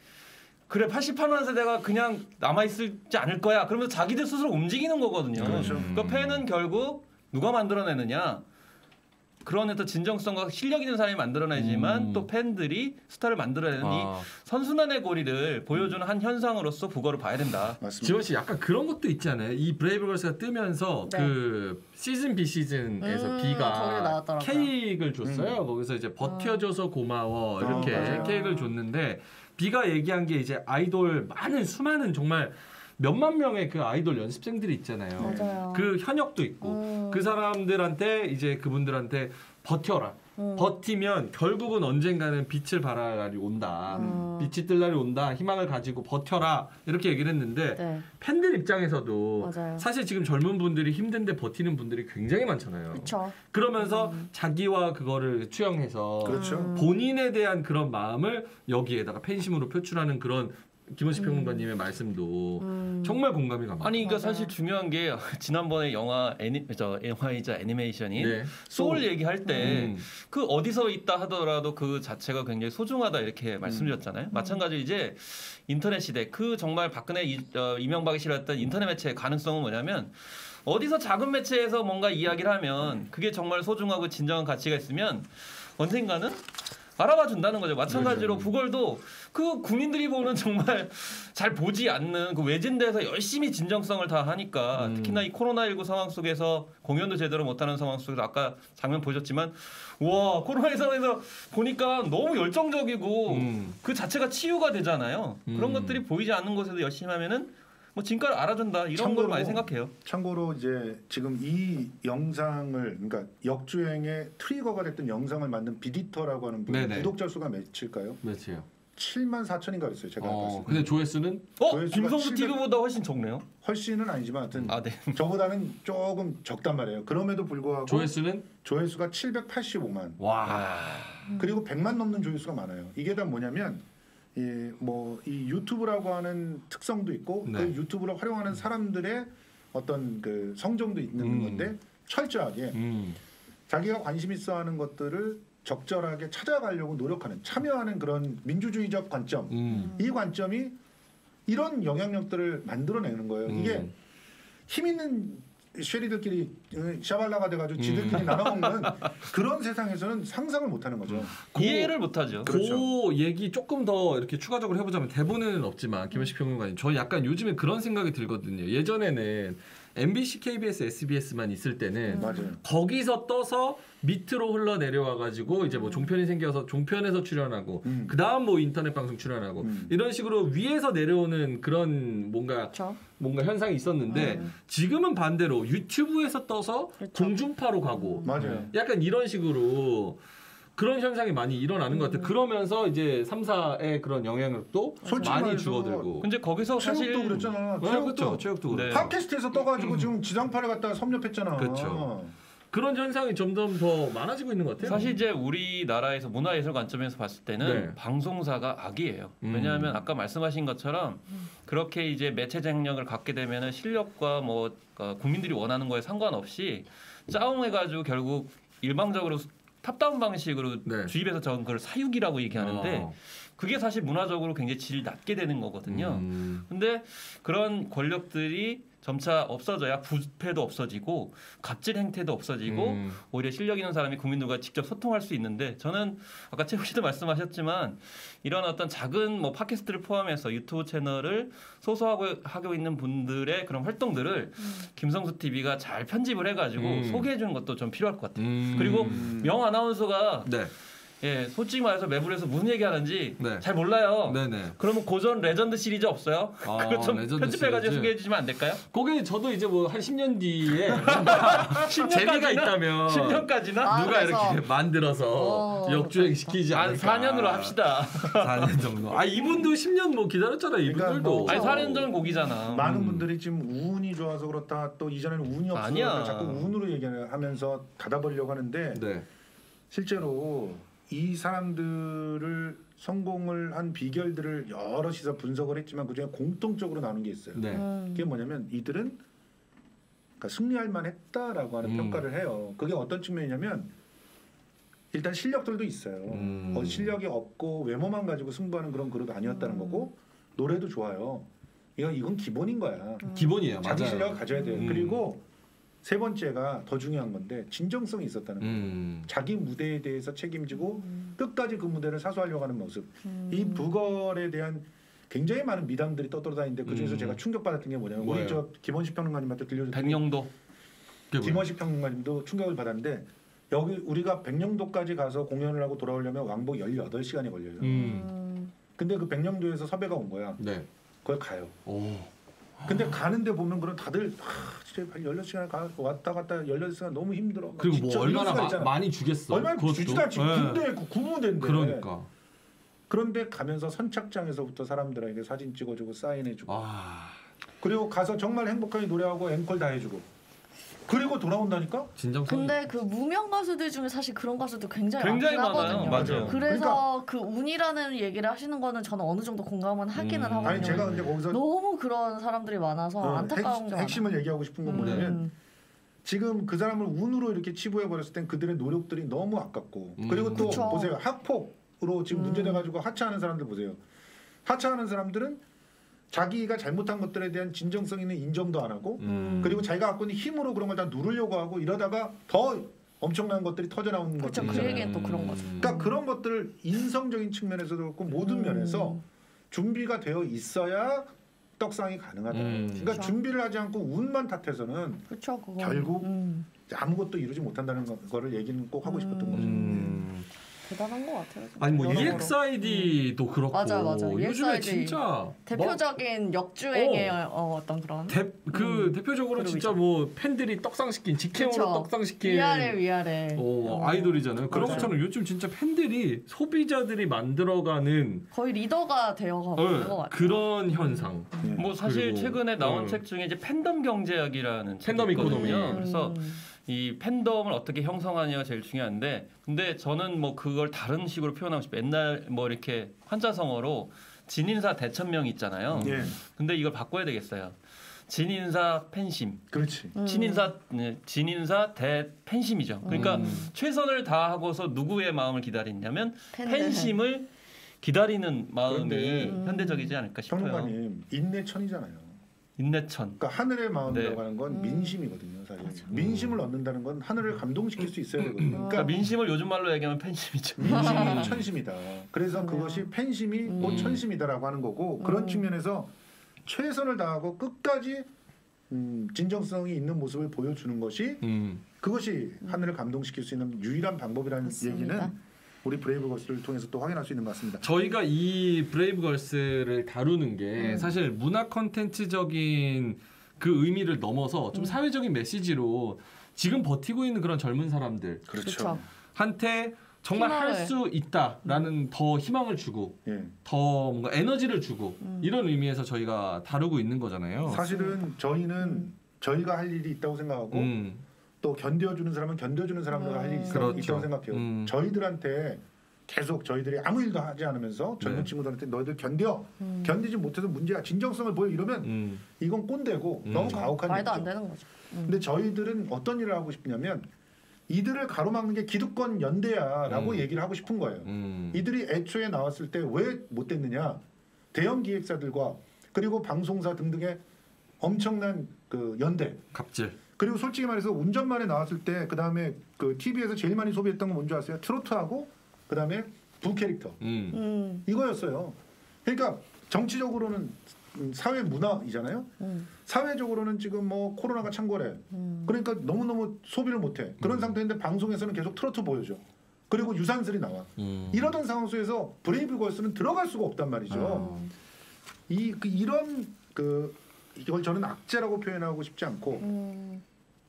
그래 88만 원 세대가 그냥 남아 있을지 않을 거야. 그러면서 자기들 스스로 움직이는 거거든요. 그렇죠. 그 팬은 결국 누가 만들어내느냐? 그런 어떤 진정성과 실력 있는 사람이 만들어내지만 음. 또 팬들이 스타를 만들어내는 이 아. 선순환의 고리를 보여주는 한 현상으로서 브걸을 봐야 된다. 맞습니다. 지원 씨 약간 그런 것도 있잖아요. 이 브레이브걸스가 뜨면서 네. 그 시즌비시즌에서 음, 비가. 케이크를 줬어요. 거기서 이제 버텨줘서 고마워 이렇게 어, 맞아요. 케이크를 줬는데 비가 얘기한 게 이제 아이돌 많은 수많은 정말 몇만 명의 그 아이돌 연습생들이 있잖아요. 맞아요. 그 현역도 있고 음. 그 사람들한테 이제 그분들한테 버텨라. 음. 버티면 결국은 언젠가는 빛을 발할 날이 온다. 음. 빛이 뜰 날이 온다. 희망을 가지고 버텨라. 이렇게 얘기를 했는데 네. 팬들 입장에서도 맞아요. 사실 지금 젊은 분들이 힘든데 버티는 분들이 굉장히 많잖아요. 그렇죠. 그러면서 자기와 그거를 투영해서 그렇죠. 음. 본인에 대한 그런 마음을 여기에다가 팬심으로 표출하는 그런 김원식 평론가님의 말씀도 음. 정말 공감이 갑니다. 아니 그러니까 맞아요. 사실 중요한 게 지난번에 영화 애니 저 영화이자 애니메이션인 네. 소울 얘기할 때 음. 그 어디서 있다 하더라도 그 자체가 굉장히 소중하다 이렇게 말씀드렸잖아요. 마찬가지로 이제 인터넷 시대 그 정말 박근혜 이, 어, 이명박이 싫어했던 인터넷 매체의 가능성은 뭐냐면 어디서 작은 매체에서 뭔가 이야기를 하면 그게 정말 소중하고 진정한 가치가 있으면 언젠가는 알아봐 준다는 거죠. 마찬가지로 북얼도 그 국민들이 보는 정말 잘 보지 않는 그 외진 데서 열심히 진정성을 다 하니까 음. 특히나 이 코로나19 상황 속에서 공연도 제대로 못하는 상황 속에서 아까 장면 보셨지만 와 코로나 상황에서 보니까 너무 열정적이고 음. 그 자체가 치유가 되잖아요. 그런 음. 것들이 보이지 않는 곳에서 열심히 하면은 뭐 진가를 알아준다 이런 걸 참고로- 많이 생각해요. 참고로 이제 지금 이 영상을 그러니까 역주행의 트리거가 됐던 영상을 만든 비디터라고 하는 분 네네. 구독자 수가 몇일까요? 몇이에요? 7만 4천인가 그랬어요. 제가 어, 봤을 때. 근데 조회수는 어 조회수가 김성수 700 TV보다 훨씬 적네요. 훨씬은 아니지만 하여튼 아 네. 저보다는 조금 적단 말이에요. 그럼에도 불구하고 조회수는 조회수 가 785만 와. 그리고 100만 넘는 조회수가 많아요. 이게 다 뭐냐면 이 뭐 이 유튜브라고 하는 특성도 있고 네. 그 유튜브를 활용하는 사람들의 어떤 그 성정도 있는 음. 건데 철저하게 음. 자기가 관심 있어 하는 것들을 적절하게 찾아가려고 노력하는 참여하는 그런 민주주의적 관점 음. 이 관점이 이런 영향력들을 만들어내는 거예요. 이게 음. 힘 있는 쉐리들끼리 샤발라가 돼가지고 지들끼리 나눠 먹는 그런 세상에서는 상상을 못하는 거죠. 이해를 못하죠. 그렇죠. 그 얘기 조금 더 이렇게 추가적으로 해보자면 대본에는 없지만 김현식 평론가님 저 약간 요즘에 그런 생각이 들거든요. 예전에는 MBC, KBS, SBS만 있을 때는 맞아요. 거기서 떠서 밑으로 흘러 내려와 가지고 이제 뭐 종편이 생겨서 종편에서 출연하고 음. 그 다음 뭐 인터넷 방송 출연하고 음. 이런 식으로 위에서 내려오는 그런 뭔가 그렇죠. 뭔가 현상이 있었는데 음. 지금은 반대로 유튜브에서 떠서 그렇죠. 공중파로 가고 맞아요. 약간 이런 식으로 그런 현상이 많이 일어나는 것 같아요. 그러면서 이제 3사의 그런 영향력도 솔직히 많이 말해서 줄어들고. 근데 거기서 사실 체육도 그랬잖아. 네, 체육도 그렇죠. 체육도 네. 그렇고. 팟캐스트에서 떠가지고 지금 지상파를 갖다가 섭렵했잖아. 그렇죠. 그런 현상이 점점 더 많아지고 있는 것 같아요. 사실 이제 우리나라에서 문화예술 관점에서 봤을 때는 네. 방송사가 악이에요. 음. 왜냐하면 아까 말씀하신 것처럼 그렇게 이제 매체 장력을 갖게 되면은 실력과 뭐 어, 국민들이 원하는 거에 상관없이 짜웅해가지고 결국 일방적으로 탑다운 방식으로 네. 주입해서 적은 걸 사육이라고 얘기하는데 어. 그게 사실 문화적으로 굉장히 질이 낮게 되는 거거든요. 음. 근데 그런 권력들이 점차 없어져야 부패도 없어지고 갑질 행태도 없어지고 음. 오히려 실력 있는 사람이 국민들과 직접 소통할 수 있는데 저는 아까 최욱 씨도 말씀하셨지만 이런 어떤 작은 뭐 팟캐스트를 포함해서 유튜브 채널을 소소하고 하고 있는 분들의 그런 활동들을 김성수 TV가 잘 편집을 해가지고 음. 소개해 주는 것도 좀 필요할 것 같아요. 음. 그리고 명 아나운서가 네. 예 솔직히 말해서 매불에서 무슨 얘기하는지 네. 잘 몰라요. 네네. 그러면 고전 레전드 시리즈 없어요? 아, 그거 좀 레전드 편집해가지고. 소개해 주시면 안 될까요? 거기 저도 이제 뭐 한 10년 뒤에 뭔가 10년까지나? 재미가 있다면 10년까지나? 아, 누가 그래서. 이렇게 만들어서 어, 역주행 시키지 한 않을까. 4년으로 합시다. 4년 정도. 아 이분도 10년 뭐 기다렸잖아요. 그러니까 이분들도. 뭐- 아니 4년 전 곡이잖아. 많은 음. 분들이 지금 운이 좋아서 그렇다 또 이전에는 운이 없어서 아니야. 그렇다 자꾸 운으로 얘기하면서 닫아버리려고 하는데 네. 실제로 이 사람들을 성공을 한 비결들을 여럿이서 분석을 했지만 그중에 공통적으로 나오는 게 있어요. 네. 음. 그게 뭐냐면 이들은 그러니까 승리할 만했다라고 하는 음. 평가를 해요. 그게 어떤 측면이냐면 일단 실력들도 있어요. 음. 어, 실력이 없고 외모만 가지고 승부하는 그런 그룹이 아니었다는 음. 거고 노래도 좋아요. 이건 이건 기본인 거야. 기본이에요. 자기 맞아요. 실력을 가져야 돼요. 음. 그리고 세 번째가 더 중요한 건데 진정성이 있었다는 거예요. 음. 자기 무대에 대해서 책임지고 음. 끝까지 그 무대를 사수하려고 하는 모습. 음. 이 부걸에 대한 굉장히 많은 미담들이 떠돌아다니는데 그 중에서 음. 제가 충격받았던 게 뭐냐면 뭐예요? 우리 저 김원식 평론가님한테 들려줬던 백령도? 김원식 평론가님도 충격을 받았는데 여기 우리가 백령도까지 가서 공연을 하고 돌아오려면 왕복 18시간이 걸려요. 음. 음. 근데 그 백령도에서 섭외가 온 거야. 네. 그걸 가요. 오. 근데 가는데 보면 그런 다들 아, 진짜 16시간 가 왔다 갔다 18시간 너무 힘들어. 막 그리고 뭐 얼마나 마. 많이 주겠어. 얼마나 그것도. 주지도 않지. 네. 군대 그 구무대인데. 그러니까. 그런데 가면서 선착장에서부터 사람들에게 사진 찍어주고 사인해주고 아 그리고 가서 정말 행복하게 노래하고 앵콜 다 해주고 그리고 돌아온다니까? 진정성. 근데 그 무명 가수들 중에 사실 그런 가수도 굉장히, 굉장히. 하거든요. 맞아요. 그래서 그 운이라는 얘기를 하시는 거는 저는 어느 정도 공감은 하기는 음. 하거든요. 아니 제가 근데 거기서 너무 그런 사람들이 많아서 어, 안타까운 게 핵, 핵심을 얘기하고 싶은 건 많아요. 뭐냐면 음. 지금 그 사람을 운으로 이렇게 치부해 버렸을 땐 그들의 노력들이 너무 아깝고 음. 그리고 또 그쵸. 보세요 학폭으로 지금 음. 문제돼 가지고 하차하는 사람들 보세요 하차하는 사람들은 자기가 잘못한 것들에 대한 진정성 있는 인정도 안 하고 음. 그리고 자기가 갖고 있는 힘으로 그런 걸 다 누르려고 하고 이러다가 더 엄청난 것들이 터져 나오는 그쵸, 것들 그. 얘기는 또 그런 거죠. 그러니까 그런 것들을 인성적인 측면에서도 그렇고 모든 음. 면에서 준비가 되어 있어야 떡상이 가능하다. 음. 그러니까 그렇죠. 준비를 하지 않고 운만 탓해서는 그렇죠. 결국 음. 아무것도 이루지 못한다는 거- 거를 얘기는 꼭 하고 싶었던 음. 거죠. 음. 대단한 것 같아요. 아니 뭐. EXID도 그렇고 맞아, 맞아. 요즘에 EXID 진짜 뭐 대표적인 역주행의 어, 어떤 그런 대, 그 음. 대표적으로. 진짜 뭐 팬들이 떡상시킨 직행으로 그쵸. 떡상시킨 위아래 위아래 어, 어. 아이돌이잖아요. 그런 맞아요. 것처럼 요즘 진짜 팬들이 소비자들이 만들어가는 거의 리더가 되어가고 있는 것 어, 같아요. 그런 현상. 예. 뭐 사실 그리고, 최근에 나온 음. 책 중에 이제 팬덤 경제학이라는 팬덤. economy. 그래서 음. 이 팬덤을 어떻게 형성하느냐가 제일 중요한데 근데 저는 뭐 그걸 다른 식으로 표현하고 싶어요. 옛날 뭐 이렇게 환자성어로 진인사 대천명 있잖아요. 예, 근데 이걸 바꿔야 되겠어요. 진인사 팬심, 그렇지. 음. 친인사 네, 진인사 대 팬심이죠. 그러니까 음. 최선을 다하고서 누구의 마음을 기다리냐면. 팬심을 기다리는 마음이. 현대적이지 않을까 싶어요. 평론가님 인내천이잖아요. 인내천. 그러니까 하늘의 마음이라고 네. 하는 건 음. 민심이거든요. 사실. 민심을 얻는다는 건 하늘을 감동시킬 수 있어야 되거든요. 그러니까 그러니까 민심을 요즘 말로 얘기하면 팬심이죠. 민심이 천심이다. 그래서. 그것이 팬심이 또 음. 천심이다라고 하는 거고 그런 음. 측면에서 최선을 다하고 끝까지 음, 진정성이 있는 모습을 보여주는 것이 음. 그것이 하늘을 감동시킬 수 있는 유일한 방법이라는 맞습니다. 얘기는 우리 브레이브걸스를 통해서 또 확인할 수 있는 것 같습니다. 저희가 이 브레이브걸스를 다루는 게 음. 사실 문화 컨텐츠적인 그 의미를 넘어서 좀 사회적인 메시지로 지금 버티고 있는 그런 젊은 사람들 그렇죠. 한테 정말 할. 수 있다라는 더 희망을 주고 예. 더 뭔가 에너지를 주고 음. 이런 의미에서 저희가 다루고 있는 거잖아요. 사실은 저희는 저희가 할 일이 있다고 생각하고 음. 또 견뎌주는 사람은 견뎌주는 사람들 할 일이 있- 그렇죠. 있다고 생각해요. 음. 저희들한테 계속 저희들이 아무 일도 하지 않으면서 젊은 네. 친구들한테 너희들 견뎌 음. 견디지 못해서 문제야 진정성을 보여 이러면 음. 이건 꼰대고 음. 너무 가혹한 말도 안 얘기죠. 되는 거죠. 음. 근데 저희들은 어떤 일을 하고 싶냐면 이들을 가로막는 게 기득권 연대야라고 음. 얘기를 하고 싶은 거예요. 음. 이들이 애초에 나왔을 때 왜 못됐느냐 대형 기획사들과 그리고 방송사 등등의 엄청난 그 연대 갑질. 그리고 솔직히 말해서 운전만에 나왔을 때 그 다음에 그 TV에서 제일 많이 소비했던 건 뭔지 아세요? 트로트하고 그 다음에 부 캐릭터 음. 음. 이거였어요. 그러니까 정치적으로는 음, 사회 문화이잖아요. 음. 사회적으로는 지금 뭐 코로나가 창궐해. 음. 그러니까 너무 너무 소비를 못해. 그런 음. 상태인데 방송에서는 계속 트로트 보여줘. 그리고 유산슬이 나와. 음. 이러던 상황 속에서 브레이브 걸스는 들어갈 수가 없단 말이죠. 어. 이그 이런 그 이걸 저는 악재라고 표현하고 싶지 않고 음.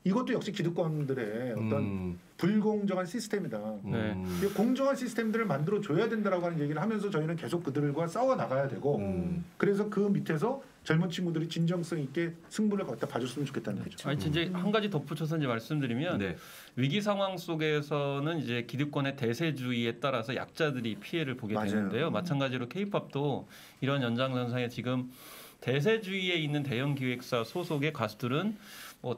이것도 역시 기득권들의 어떤 음. 불공정한 시스템이다. 네. 음. 이 공정한 시스템들을 만들어 줘야 된다라고 하는 얘기를 하면서 저희는 계속 그들과 싸워 나가야 되고 음. 그래서 그 밑에서 젊은 친구들이 진정성 있게 승부를 갖다 봐줬으면 좋겠다는 거죠. 아니 이제 한 가지 덧붙여서 이제 말씀드리면 네. 위기 상황 속에서는 이제 기득권의 대세주의에 따라서 약자들이 피해를 보게 맞아요. 되는데요. 마찬가지로 케이팝도 이런 연장선상에 지금 대세주의에 있는 대형 기획사 소속의 가수들은 뭐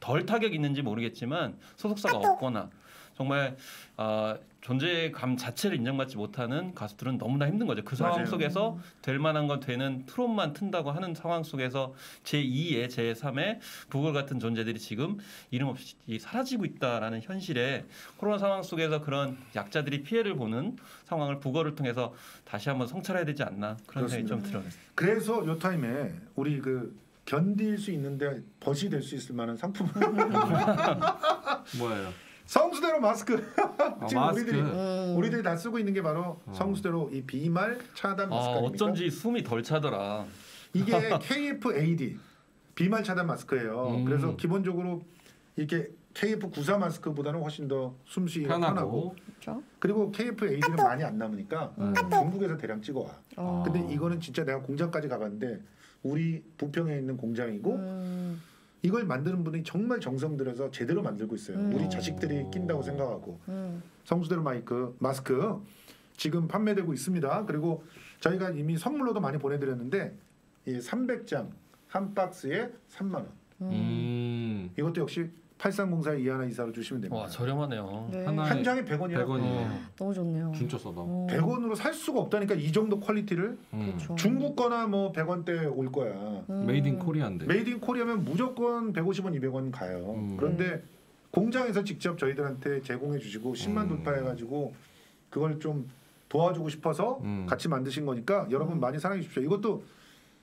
덜 타격 있는지 모르겠지만 소속사가 없거나 정말 아, 존재감 자체를 인정받지 못하는 가수들은 너무나 힘든 거죠. 그 상황 맞아요. 속에서 될 만한 건 되는 트롯만 튼다고 하는 상황 속에서 제 2의 제 3의 부글 같은 존재들이 지금 이름 없이 사라지고 있다라는 현실에 코로나 상황 속에서 그런 약자들이 피해를 보는 상황을 부거를 통해서 다시 한번 성찰해야 되지 않나 그런 생각이 좀 들어요. 그래서 요 타임에 우리 그 견딜 수 있는데 벗이 될 수 있을 만한 상품을 뭐예요? 성수대로 마스크 아, 지금 마스크. 우리들이 음. 우리들이 다 쓰고 있는 게 바로 성수대로 이 비말 차단 아, 마스크 아닙니까? 어쩐지 숨이 덜 차더라. 이게 KF-AD 비말 차단 마스크예요. 음. 그래서 기본적으로 이렇게 KF94 마스크보다는 훨씬 더 숨쉬기가 편하고, 편하고. 그렇죠. 그리고 KF-AD는 많이 안 남으니까 음. 중국에서 대량 찍어와. 어. 근데 이거는 진짜 내가 공장까지 가봤는데 우리 부평에 있는 공장이고 음. 이걸 만드는 분이 정말 정성 들여서 제대로 만들고 있어요. 음. 우리 자식들이 낀다고 생각하고 음. 성수대로 마이크 마스크 지금 판매되고 있습니다. 그리고 저희가 이미 선물로도 많이 보내드렸는데 이 300장 한 박스에 3만 원. 음. 이것도 역시 8304 이하나 이사로 주시면 됩니다. 와 저렴하네요. 네. 한 장에 100원이라 100원이에요. 너무 좋네요. 진짜 싸다. 어. 100원으로 살 수가 없다니까 이 정도 quality를 음. 그렇죠. 중국 거나 뭐 100원대 올 거야. 음. made in Korea인데. made in Korea면 무조건 150원, 200원 가요. 음. 그런데 공장에서 직접 저희들한테 제공해 주시고 10만 음. 돌파해 가지고 그걸 좀 도와주고 싶어서 음. 같이 만드신 거니까 여러분 많이 사랑해 주십시오. 이것도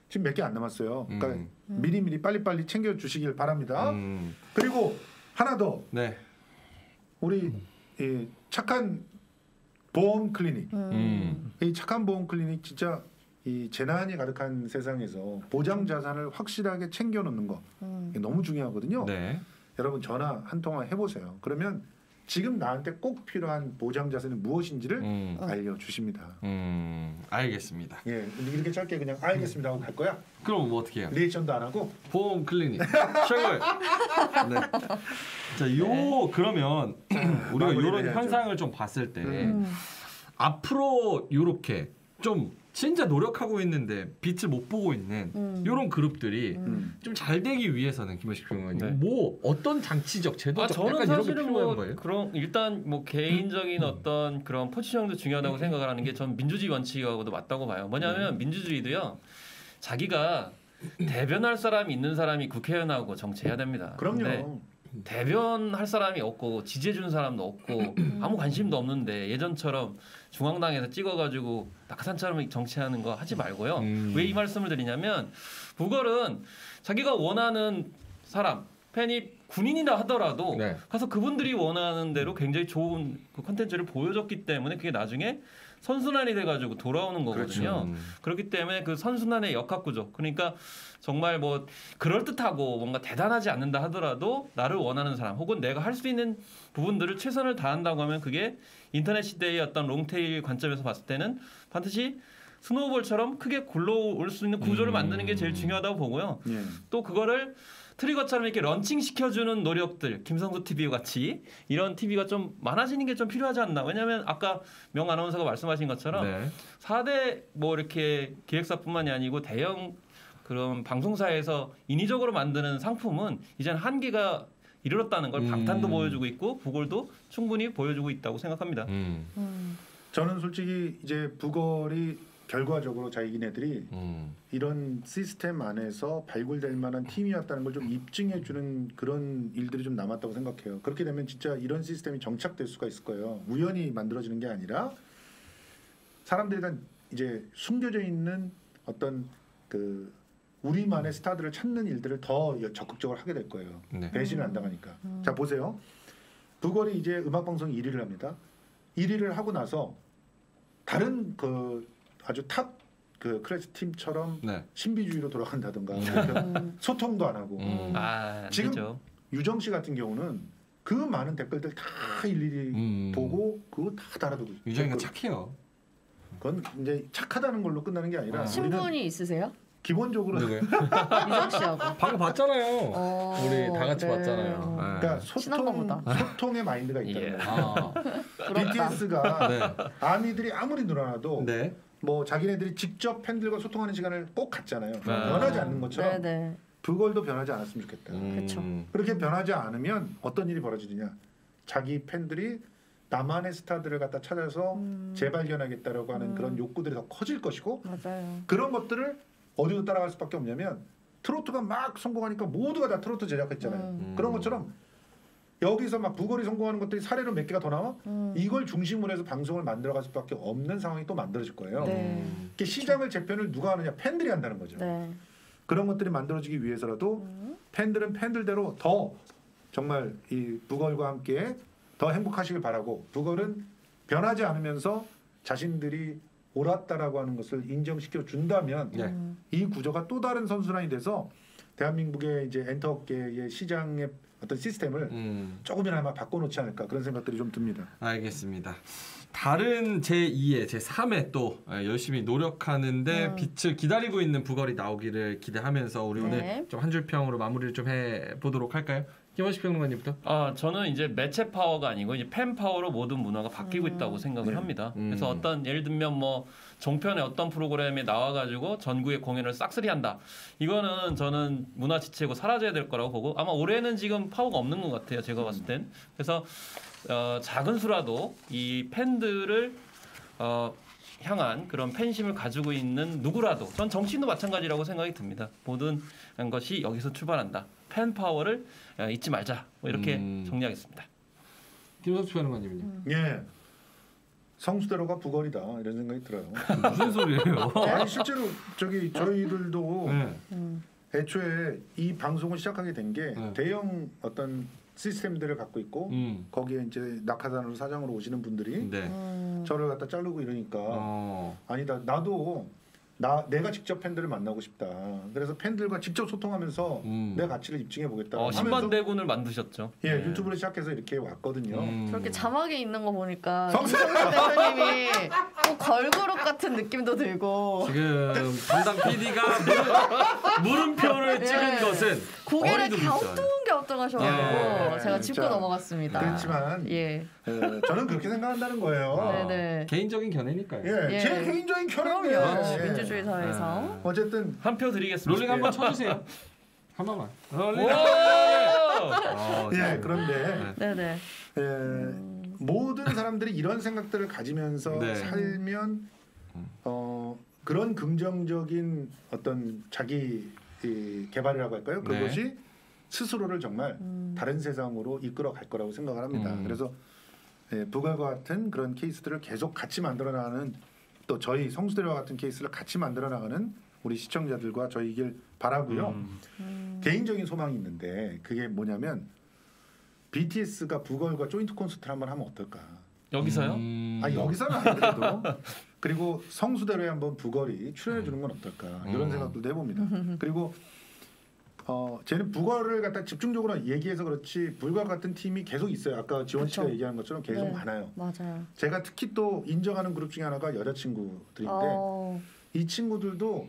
지금 몇 개 안 남았어요. 그러니까 음. 미리 미리 빨리 빨리 챙겨 주시길 바랍니다. 음. 그리고 하나 더 네. 우리 이 착한 보험 클리닉. 음. 음. 이 착한 보험 클리닉 진짜 이 재난이 가득한 세상에서 보장 자산을 확실하게 챙겨 놓는 거 음. 이게 너무 중요하거든요. 네. 여러분 전화 한 통화 해보세요. 그러면 지금 나한테 꼭 필요한 보장 자산이 무엇인지를 음. 알려주십니다. 음. 알겠습니다. 예, 이렇게 짧게 그냥 알겠습니다 하고 갈 거야. 그럼 뭐 어떻게 해요? 리액션도 안 하고 보험 클리닉 최고예요. 네. 자, 요 그러면 우리가 마무리를 이런. 현상을 좀 봤을 때 음. 앞으로 요렇게 좀 진짜 노력하고 있는데 빛을 못 보고 있는 음. 요런 그룹들이 음. 좀잘 되기 위해서는 김호식 평론가님 네. 뭐 어떤 장치적 제도적 아 저는 약간 이런 게 사실은 필요한 뭐 거예요? 그런 일단 뭐 개인적인 어떤 그런 포지션도 중요하다고 음. 생각을 하는 게 전 민주주의 원칙하고도 맞다고 봐요. 뭐냐면 민주주의도요 자기가 대변할 사람이 있는 사람이 국회의원하고 정치해야 됩니다. 그럼요. 대변할 사람이 없고 지지해 주는 사람도 없고 아무 관심도 없는데 예전처럼 중앙당에서 찍어가지고 낙하산처럼 정치하는 거 하지 말고요. 음. 왜이 말씀을 드리냐면 부걸은 자기가 원하는 사람 팬이 군인이라 하더라도 네. 가서 그분들이 원하는 대로 굉장히 좋은 그 컨텐츠를 보여줬기 때문에 그게 나중에 선순환이 돼가지고 돌아오는 거거든요. 음. 그렇기 때문에 그 선순환의 역학 구조. 그러니까 정말 뭐 그럴 듯하고 뭔가 대단하지 않는다 하더라도 나를 원하는 사람 혹은 내가 할 수 있는 부분들을 최선을 다한다고 하면 그게 인터넷 시대의 어떤 long tail 관점에서 봤을 때는 반드시 snowball처럼 크게 굴러올 수 있는 구조를 음. 만드는 게 제일 중요하다고 보고요. 예. 또 그거를 trigger처럼 이렇게 런칭 시켜주는 노력들 김성수 TV 같이 이런 TV가 좀 많아지는 게 좀 필요하지 않나 왜냐하면 아까 명 아나운서가 말씀하신 것처럼 네. 4대 뭐 이렇게 기획사뿐만이 아니고 대형 그런 방송사에서 인위적으로 만드는 상품은 이제는 한계가 이르렀다는 걸 음. 방탄도 보여주고 있고 부골도 충분히 보여주고 있다고 생각합니다. 음. 음. 저는 솔직히 이제 부걸이 결과적으로 자기네들이 음. 이런 시스템 안에서 발굴될 만한 팀이었다는 걸 좀 입증해 주는 그런 일들이 좀 남았다고 생각해요. 그렇게 되면 진짜 이런 시스템이 정착될 수가 있을 거예요. 우연히 만들어지는 게 아니라 사람들이 다 이제 숨겨져 있는 어떤 그 우리만의 스타들을 찾는 일들을 더 적극적으로 하게 될 거예요. 네. 배신을 안 당하니까. 자 보세요. 브걸이 이제 음악 방송 1위를 합니다. 1위를 하고 나서 다른 그 아주 top 그 크레스 팀처럼 네. 신비주의로 돌아간다든가 음. 소통도 안 하고 음. 아, 안 지금 되죠. 유정 씨 같은 경우는 그 많은 댓글들 다 일일이 음. 보고 그거 다 달아두고. 유정이가 댓글. 착해요. 그건 이제 착하다는 걸로 끝나는 게 아니라 아. 신분이 있으세요? 기본적으로 누구요? 유정 씨하고. 방금 봤잖아요. 어, 우리 다 같이 네. 봤잖아요. 그러니까 친한 소통 거보다. 소통의 마인드가 있다는 예. 거예요. 아. BTS가 네. 아미들이 아무리 늘어나도 네. 뭐 자기네들이 직접 팬들과 소통하는 시간을 꼭 갖잖아요. 네. 변하지 않는 것처럼 네네. 그걸도 변하지 않았으면 좋겠다. 음. 그렇게 변하지 않으면 어떤 일이 벌어지느냐? 자기 팬들이 나만의 스타들을 갖다 찾아서 음. 재발견하겠다라고 하는 음. 그런 욕구들이 더 커질 것이고 맞아요. 그런 것들을 어디로 따라갈 수밖에 없냐면 트로트가 막 성공하니까 모두가 다 트로트 제작했잖아요. 음. 그런 것처럼 여기서 막 부거리 성공하는 것들이 사례로 몇 개가 더 나와 음. 이걸 중심으로 해서 방송을 만들어갈 수밖에 없는 상황이 또 만들어질 거예요. 네. 이게 시장을 재편을 누가 하느냐 팬들이 한다는 거죠. 네. 그런 것들이 만들어지기 위해서라도 음. 팬들은 팬들대로 더 정말 이 부걸과 함께 더 행복하시길 바라고 부걸은 변하지 않으면서 자신들이 옳았다라고 하는 것을 인정시켜 준다면 네. 음. 이 구조가 또 다른 선순환이 돼서 대한민국의 이제 엔터계의 시장의 어떤 시스템을 음. 조금이나마 바꿔놓지 않을까 그런 생각들이 좀 듭니다. 알겠습니다. 다른 제 2회, 제 3회 또 예, 열심히 노력하는데 음. 빛을 기다리고 있는 부걸이 나오기를 기대하면서 우리 네. 오늘 좀 한 줄 평으로 마무리를 좀 해 보도록 할까요? 김원식 평론가님부터. 아 저는 이제 매체 파워가 아니고 이제 팬 파워로 모든 문화가 바뀌고 음. 있다고 생각을 네. 합니다. 음. 그래서 어떤 예를 들면 뭐 종편의 어떤 프로그램에 나와가지고 전국의 공연을 싹쓸이한다. 이거는 저는 문화 지체고 사라져야 될 거라고 보고 아마 올해는 지금 파워가 없는 것 같아요. 제가 봤을 땐. 그래서 어, 작은 수라도 이 팬들을 어, 향한 그런 팬심을 가지고 있는 누구라도 전 정치인도 마찬가지라고 생각이 듭니다. 모든 것이 여기서 출발한다. 팬 파워를 어, 잊지 말자. 뭐 이렇게 음. 정리하겠습니다. 김선수 평론가님은요? 예. 성수대로가 부걸이다 이런 생각이 들어요. 무슨 소리예요? 아니 실제로 저기 저희들도 네. 음. 애초에 이 방송을 시작하게 된게 네. 대형 어떤 시스템들을 갖고 있고 음. 거기에 이제 낙하산으로 사장으로 오시는 분들이 네. 음. 저를 갖다 자르고 이러니까 어. 아니다 나도 나 내가 직접 팬들을 만나고 싶다. 그래서 팬들과 직접 소통하면서 음. 내 가치를 입증해 보겠다. 어, 하면서 10만 대군을 만드셨죠. 예 네. 유튜브를 시작해서 이렇게 왔거든요. 음. 저렇게 자막에 있는 거 보니까 성수- 김성수 대표님이 꼭 걸그룹 같은 느낌도 들고 지금 담당 PD가 물음표를 찍은 네. 것은 고개를 어리둥절. 갸우뚱 갸우뚱하셔가지고 예. 제가 짚고 진짜. 넘어갔습니다. 그렇지만 예, 예, 저는 그렇게 생각한다는 거예요. 어, 네네. 개인적인 견해니까요. 예, 예. 제 개인적인 견해인데 그럼요. 예. 민주주의 사회에서. 네. 어쨌든 한 표 드리겠습니다. 롤링 한번 쳐주세요. 한 번만. 롤링. 오! 어, 예 네. 그런데 네네. 예, 모든 사람들이 이런 생각들을 가지면서 네. 살면 어, 그런 긍정적인 어떤 자기 이 개발이라고 할까요? 네. 그것이 스스로를 정말 음. 다른 세상으로 이끌어 갈 거라고 생각을 합니다. 음. 그래서 예, 부갈과 같은 그런 케이스들을 계속 같이 만들어 나가는 또 저희 성수대와 같은 케이스를 같이 만들어 나가는 우리 시청자들과 저희길 바라고요. 음. 음. 개인적인 소망이 있는데 그게 뭐냐면 BTS가 부걸과 조인트 콘서트를 한번 하면 어떨까? 여기서요? 음. 아 여기서는 안 그래도 그리고 성수대로에 한번 부걸이 출연해 주는 건 어떨까 이런 음. 생각도 해봅니다. 그리고 어 쟤는 부걸을 갖다 집중적으로 얘기해서 그렇지 불과 같은 팀이 계속 있어요. 아까 지원 씨가. 얘기한 것처럼 계속 네. 많아요. 맞아요. 제가 특히 또 인정하는 그룹 중에 하나가 여자친구들인데 어, 이 친구들도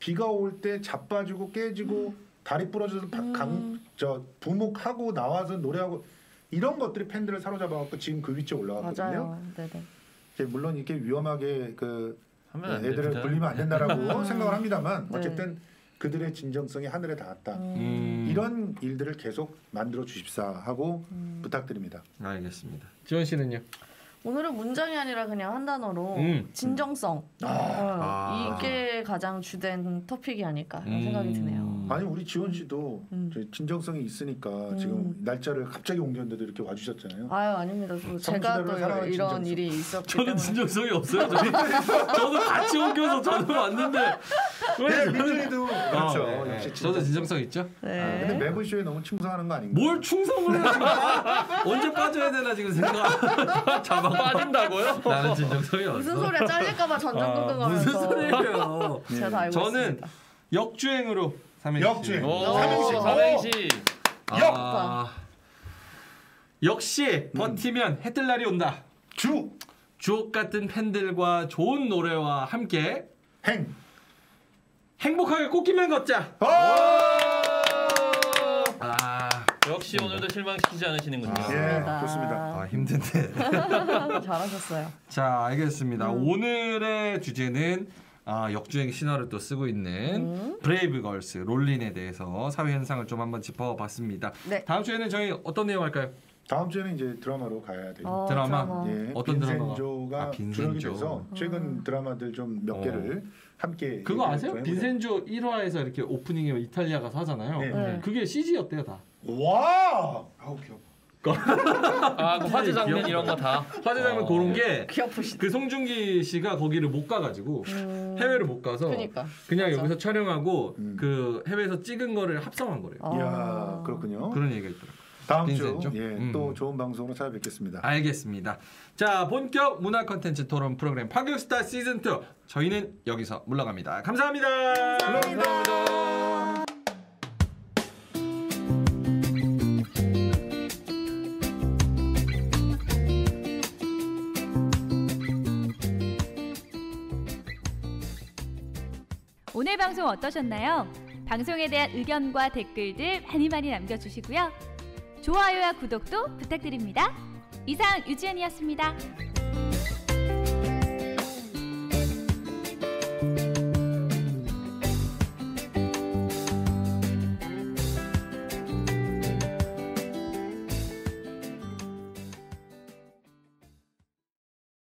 비가 올 때 자빠지고 깨지고 다리 부러져서 바- 음. 강, 저 부목하고 나와서 노래하고 이런 것들이 팬들을 사로잡아갖고 지금 그 위치에 올라갔거든요. 맞아요. 네네. 이제 물론 이렇게 위험하게 그 애들을 됩니다. 불리면 안 된다라고 생각을 합니다만 네. 어쨌든 그들의 진정성이 하늘에 닿았다. 음. 이런 일들을 계속 만들어 주십사 하고 음. 부탁드립니다. 알겠습니다. 지원 씨는요? 오늘은 문장이 아니라 그냥 한 단어로 음. 진정성. 아. 어, 아. 이게 가장 주된 토픽이 아닐까 이런 음. 생각이 드네요. 아니 우리 지원 씨도 음. 진정성이 있으니까 음. 지금 날짜를 갑자기 옮겼는데도 이렇게 와주셨잖아요. 아유 아닙니다. 또 제가 또 이런 진정성. 일이 있었기 저는 때문에. 진정성이 없어요. 저는, 저도 같이 옮겨서 저는 왔는데 왜 네, 저는- 민준이도 그렇죠. 어, 네, 네. 역시 저도 진정. 진정성 있죠. 네. 아, 근데 매부 쇼에 너무 충성하는 거 아닌가? 뭘 충성을 해 언제 빠져야 되나 지금 생각 잡아 빠진다고요? 나는 진정성이 없어. 무슨 소리야 잘릴까봐 아, 전전긍긍 하면서 무슨 소리예요? 제가 다 알고 저는 있습니다. 역주행으로 삼행시. 역주행. 오, 삼행시. 삼행시. 아, 역시 버티면 해뜰 날이 온다. 주, 주옥 같은 팬들과 좋은 노래와 함께 행. 행복하게 꽃길만 걷자. 어! 아, 역시 오늘도 실망시키지 않으시는군요. 예, 좋습니다. 아 힘든데. 잘하셨어요. 자, 알겠습니다. 오늘의 주제는 아, 역주행 신화를 또 쓰고 있는 음. 브레이브걸스 롤린에 대해서 사회 현상을 좀 한번 짚어봤습니다. 네. 다음 주에는 저희 어떤 내용 할까요? 다음 주에는 이제 드라마로 가야 돼요. 어, 드라마? 예, 어떤 드라마가? 빈센조가 아, 빈센조. 돼서 최근 드라마들 좀 몇 어. 개를 함께 그거 아세요? 빈센조 1화에서 이렇게 오프닝에 이탈리아 가서 하잖아요. 네. 네. 그게 CG였대요 다. 와! 아우 귀여워. 아, 그 화재 장면 이런 거 다. 화재 장면 어. 그런 게그 귀엽으시다. 송중기 씨가 거기를 못 가가지고 음. 해외를 못 가서 그러니까. 그냥 맞아. 여기서 촬영하고 음. 그 해외에서 찍은 거를 합성한 거래요. 아. 이야, 그렇군요. 그런 얘기가 있더라고요. 다음? 주 예, 음. 또 좋은 방송으로 찾아뵙겠습니다. 알겠습니다. 자, 본격 문화 컨텐츠 토론 프로그램 파격스타 시즌 2 저희는 여기서 물러갑니다. 감사합니다. 감사합니다. 오늘 방송 어떠셨나요? 방송에 대한 의견과 댓글들 많이 많이 남겨주시고요. 좋아요와 구독도 부탁드립니다. 이상 유지연이었습니다.